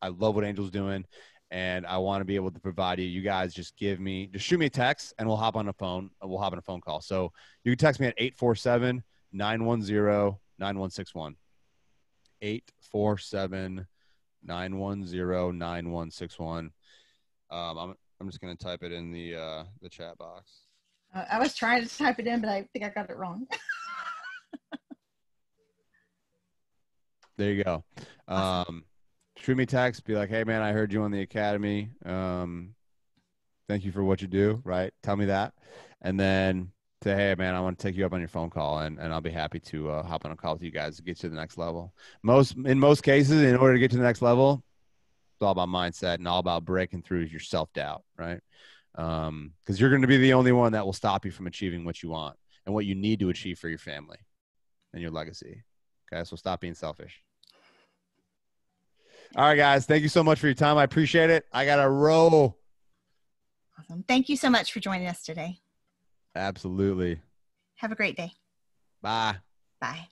Speaker 2: I love what Angel's doing, and I want to be able to provide you. You guys just give me, just shoot me a text, and we'll hop on a phone. We'll hop on a phone call. So you can text me at 847 910 9161. 847 910 9161. Um, I'm, I'm just going to type it in the, uh, the chat box.
Speaker 1: Uh, I was trying to type it in, but I think I got it wrong.
Speaker 2: there you go. Um, shoot me text, be like, hey man, I heard you on the academy. Um, thank you for what you do. Right? Tell me that, and then say, hey man, I want to take you up on your phone call, and, and I'll be happy to uh, hop on a call with you guys to get you to the next level. Most in most cases, in order to get to the next level, it's all about mindset and all about breaking through your self doubt. Right? Because um, you're going to be the only one that will stop you from achieving what you want and what you need to achieve for your family and your legacy. Okay, so stop being selfish. All right, guys. Thank you so much for your time. I appreciate it. I got to roll.
Speaker 1: Awesome. Thank you so much for joining us today.
Speaker 2: Absolutely.
Speaker 1: Have a great day.
Speaker 2: Bye.
Speaker 1: Bye.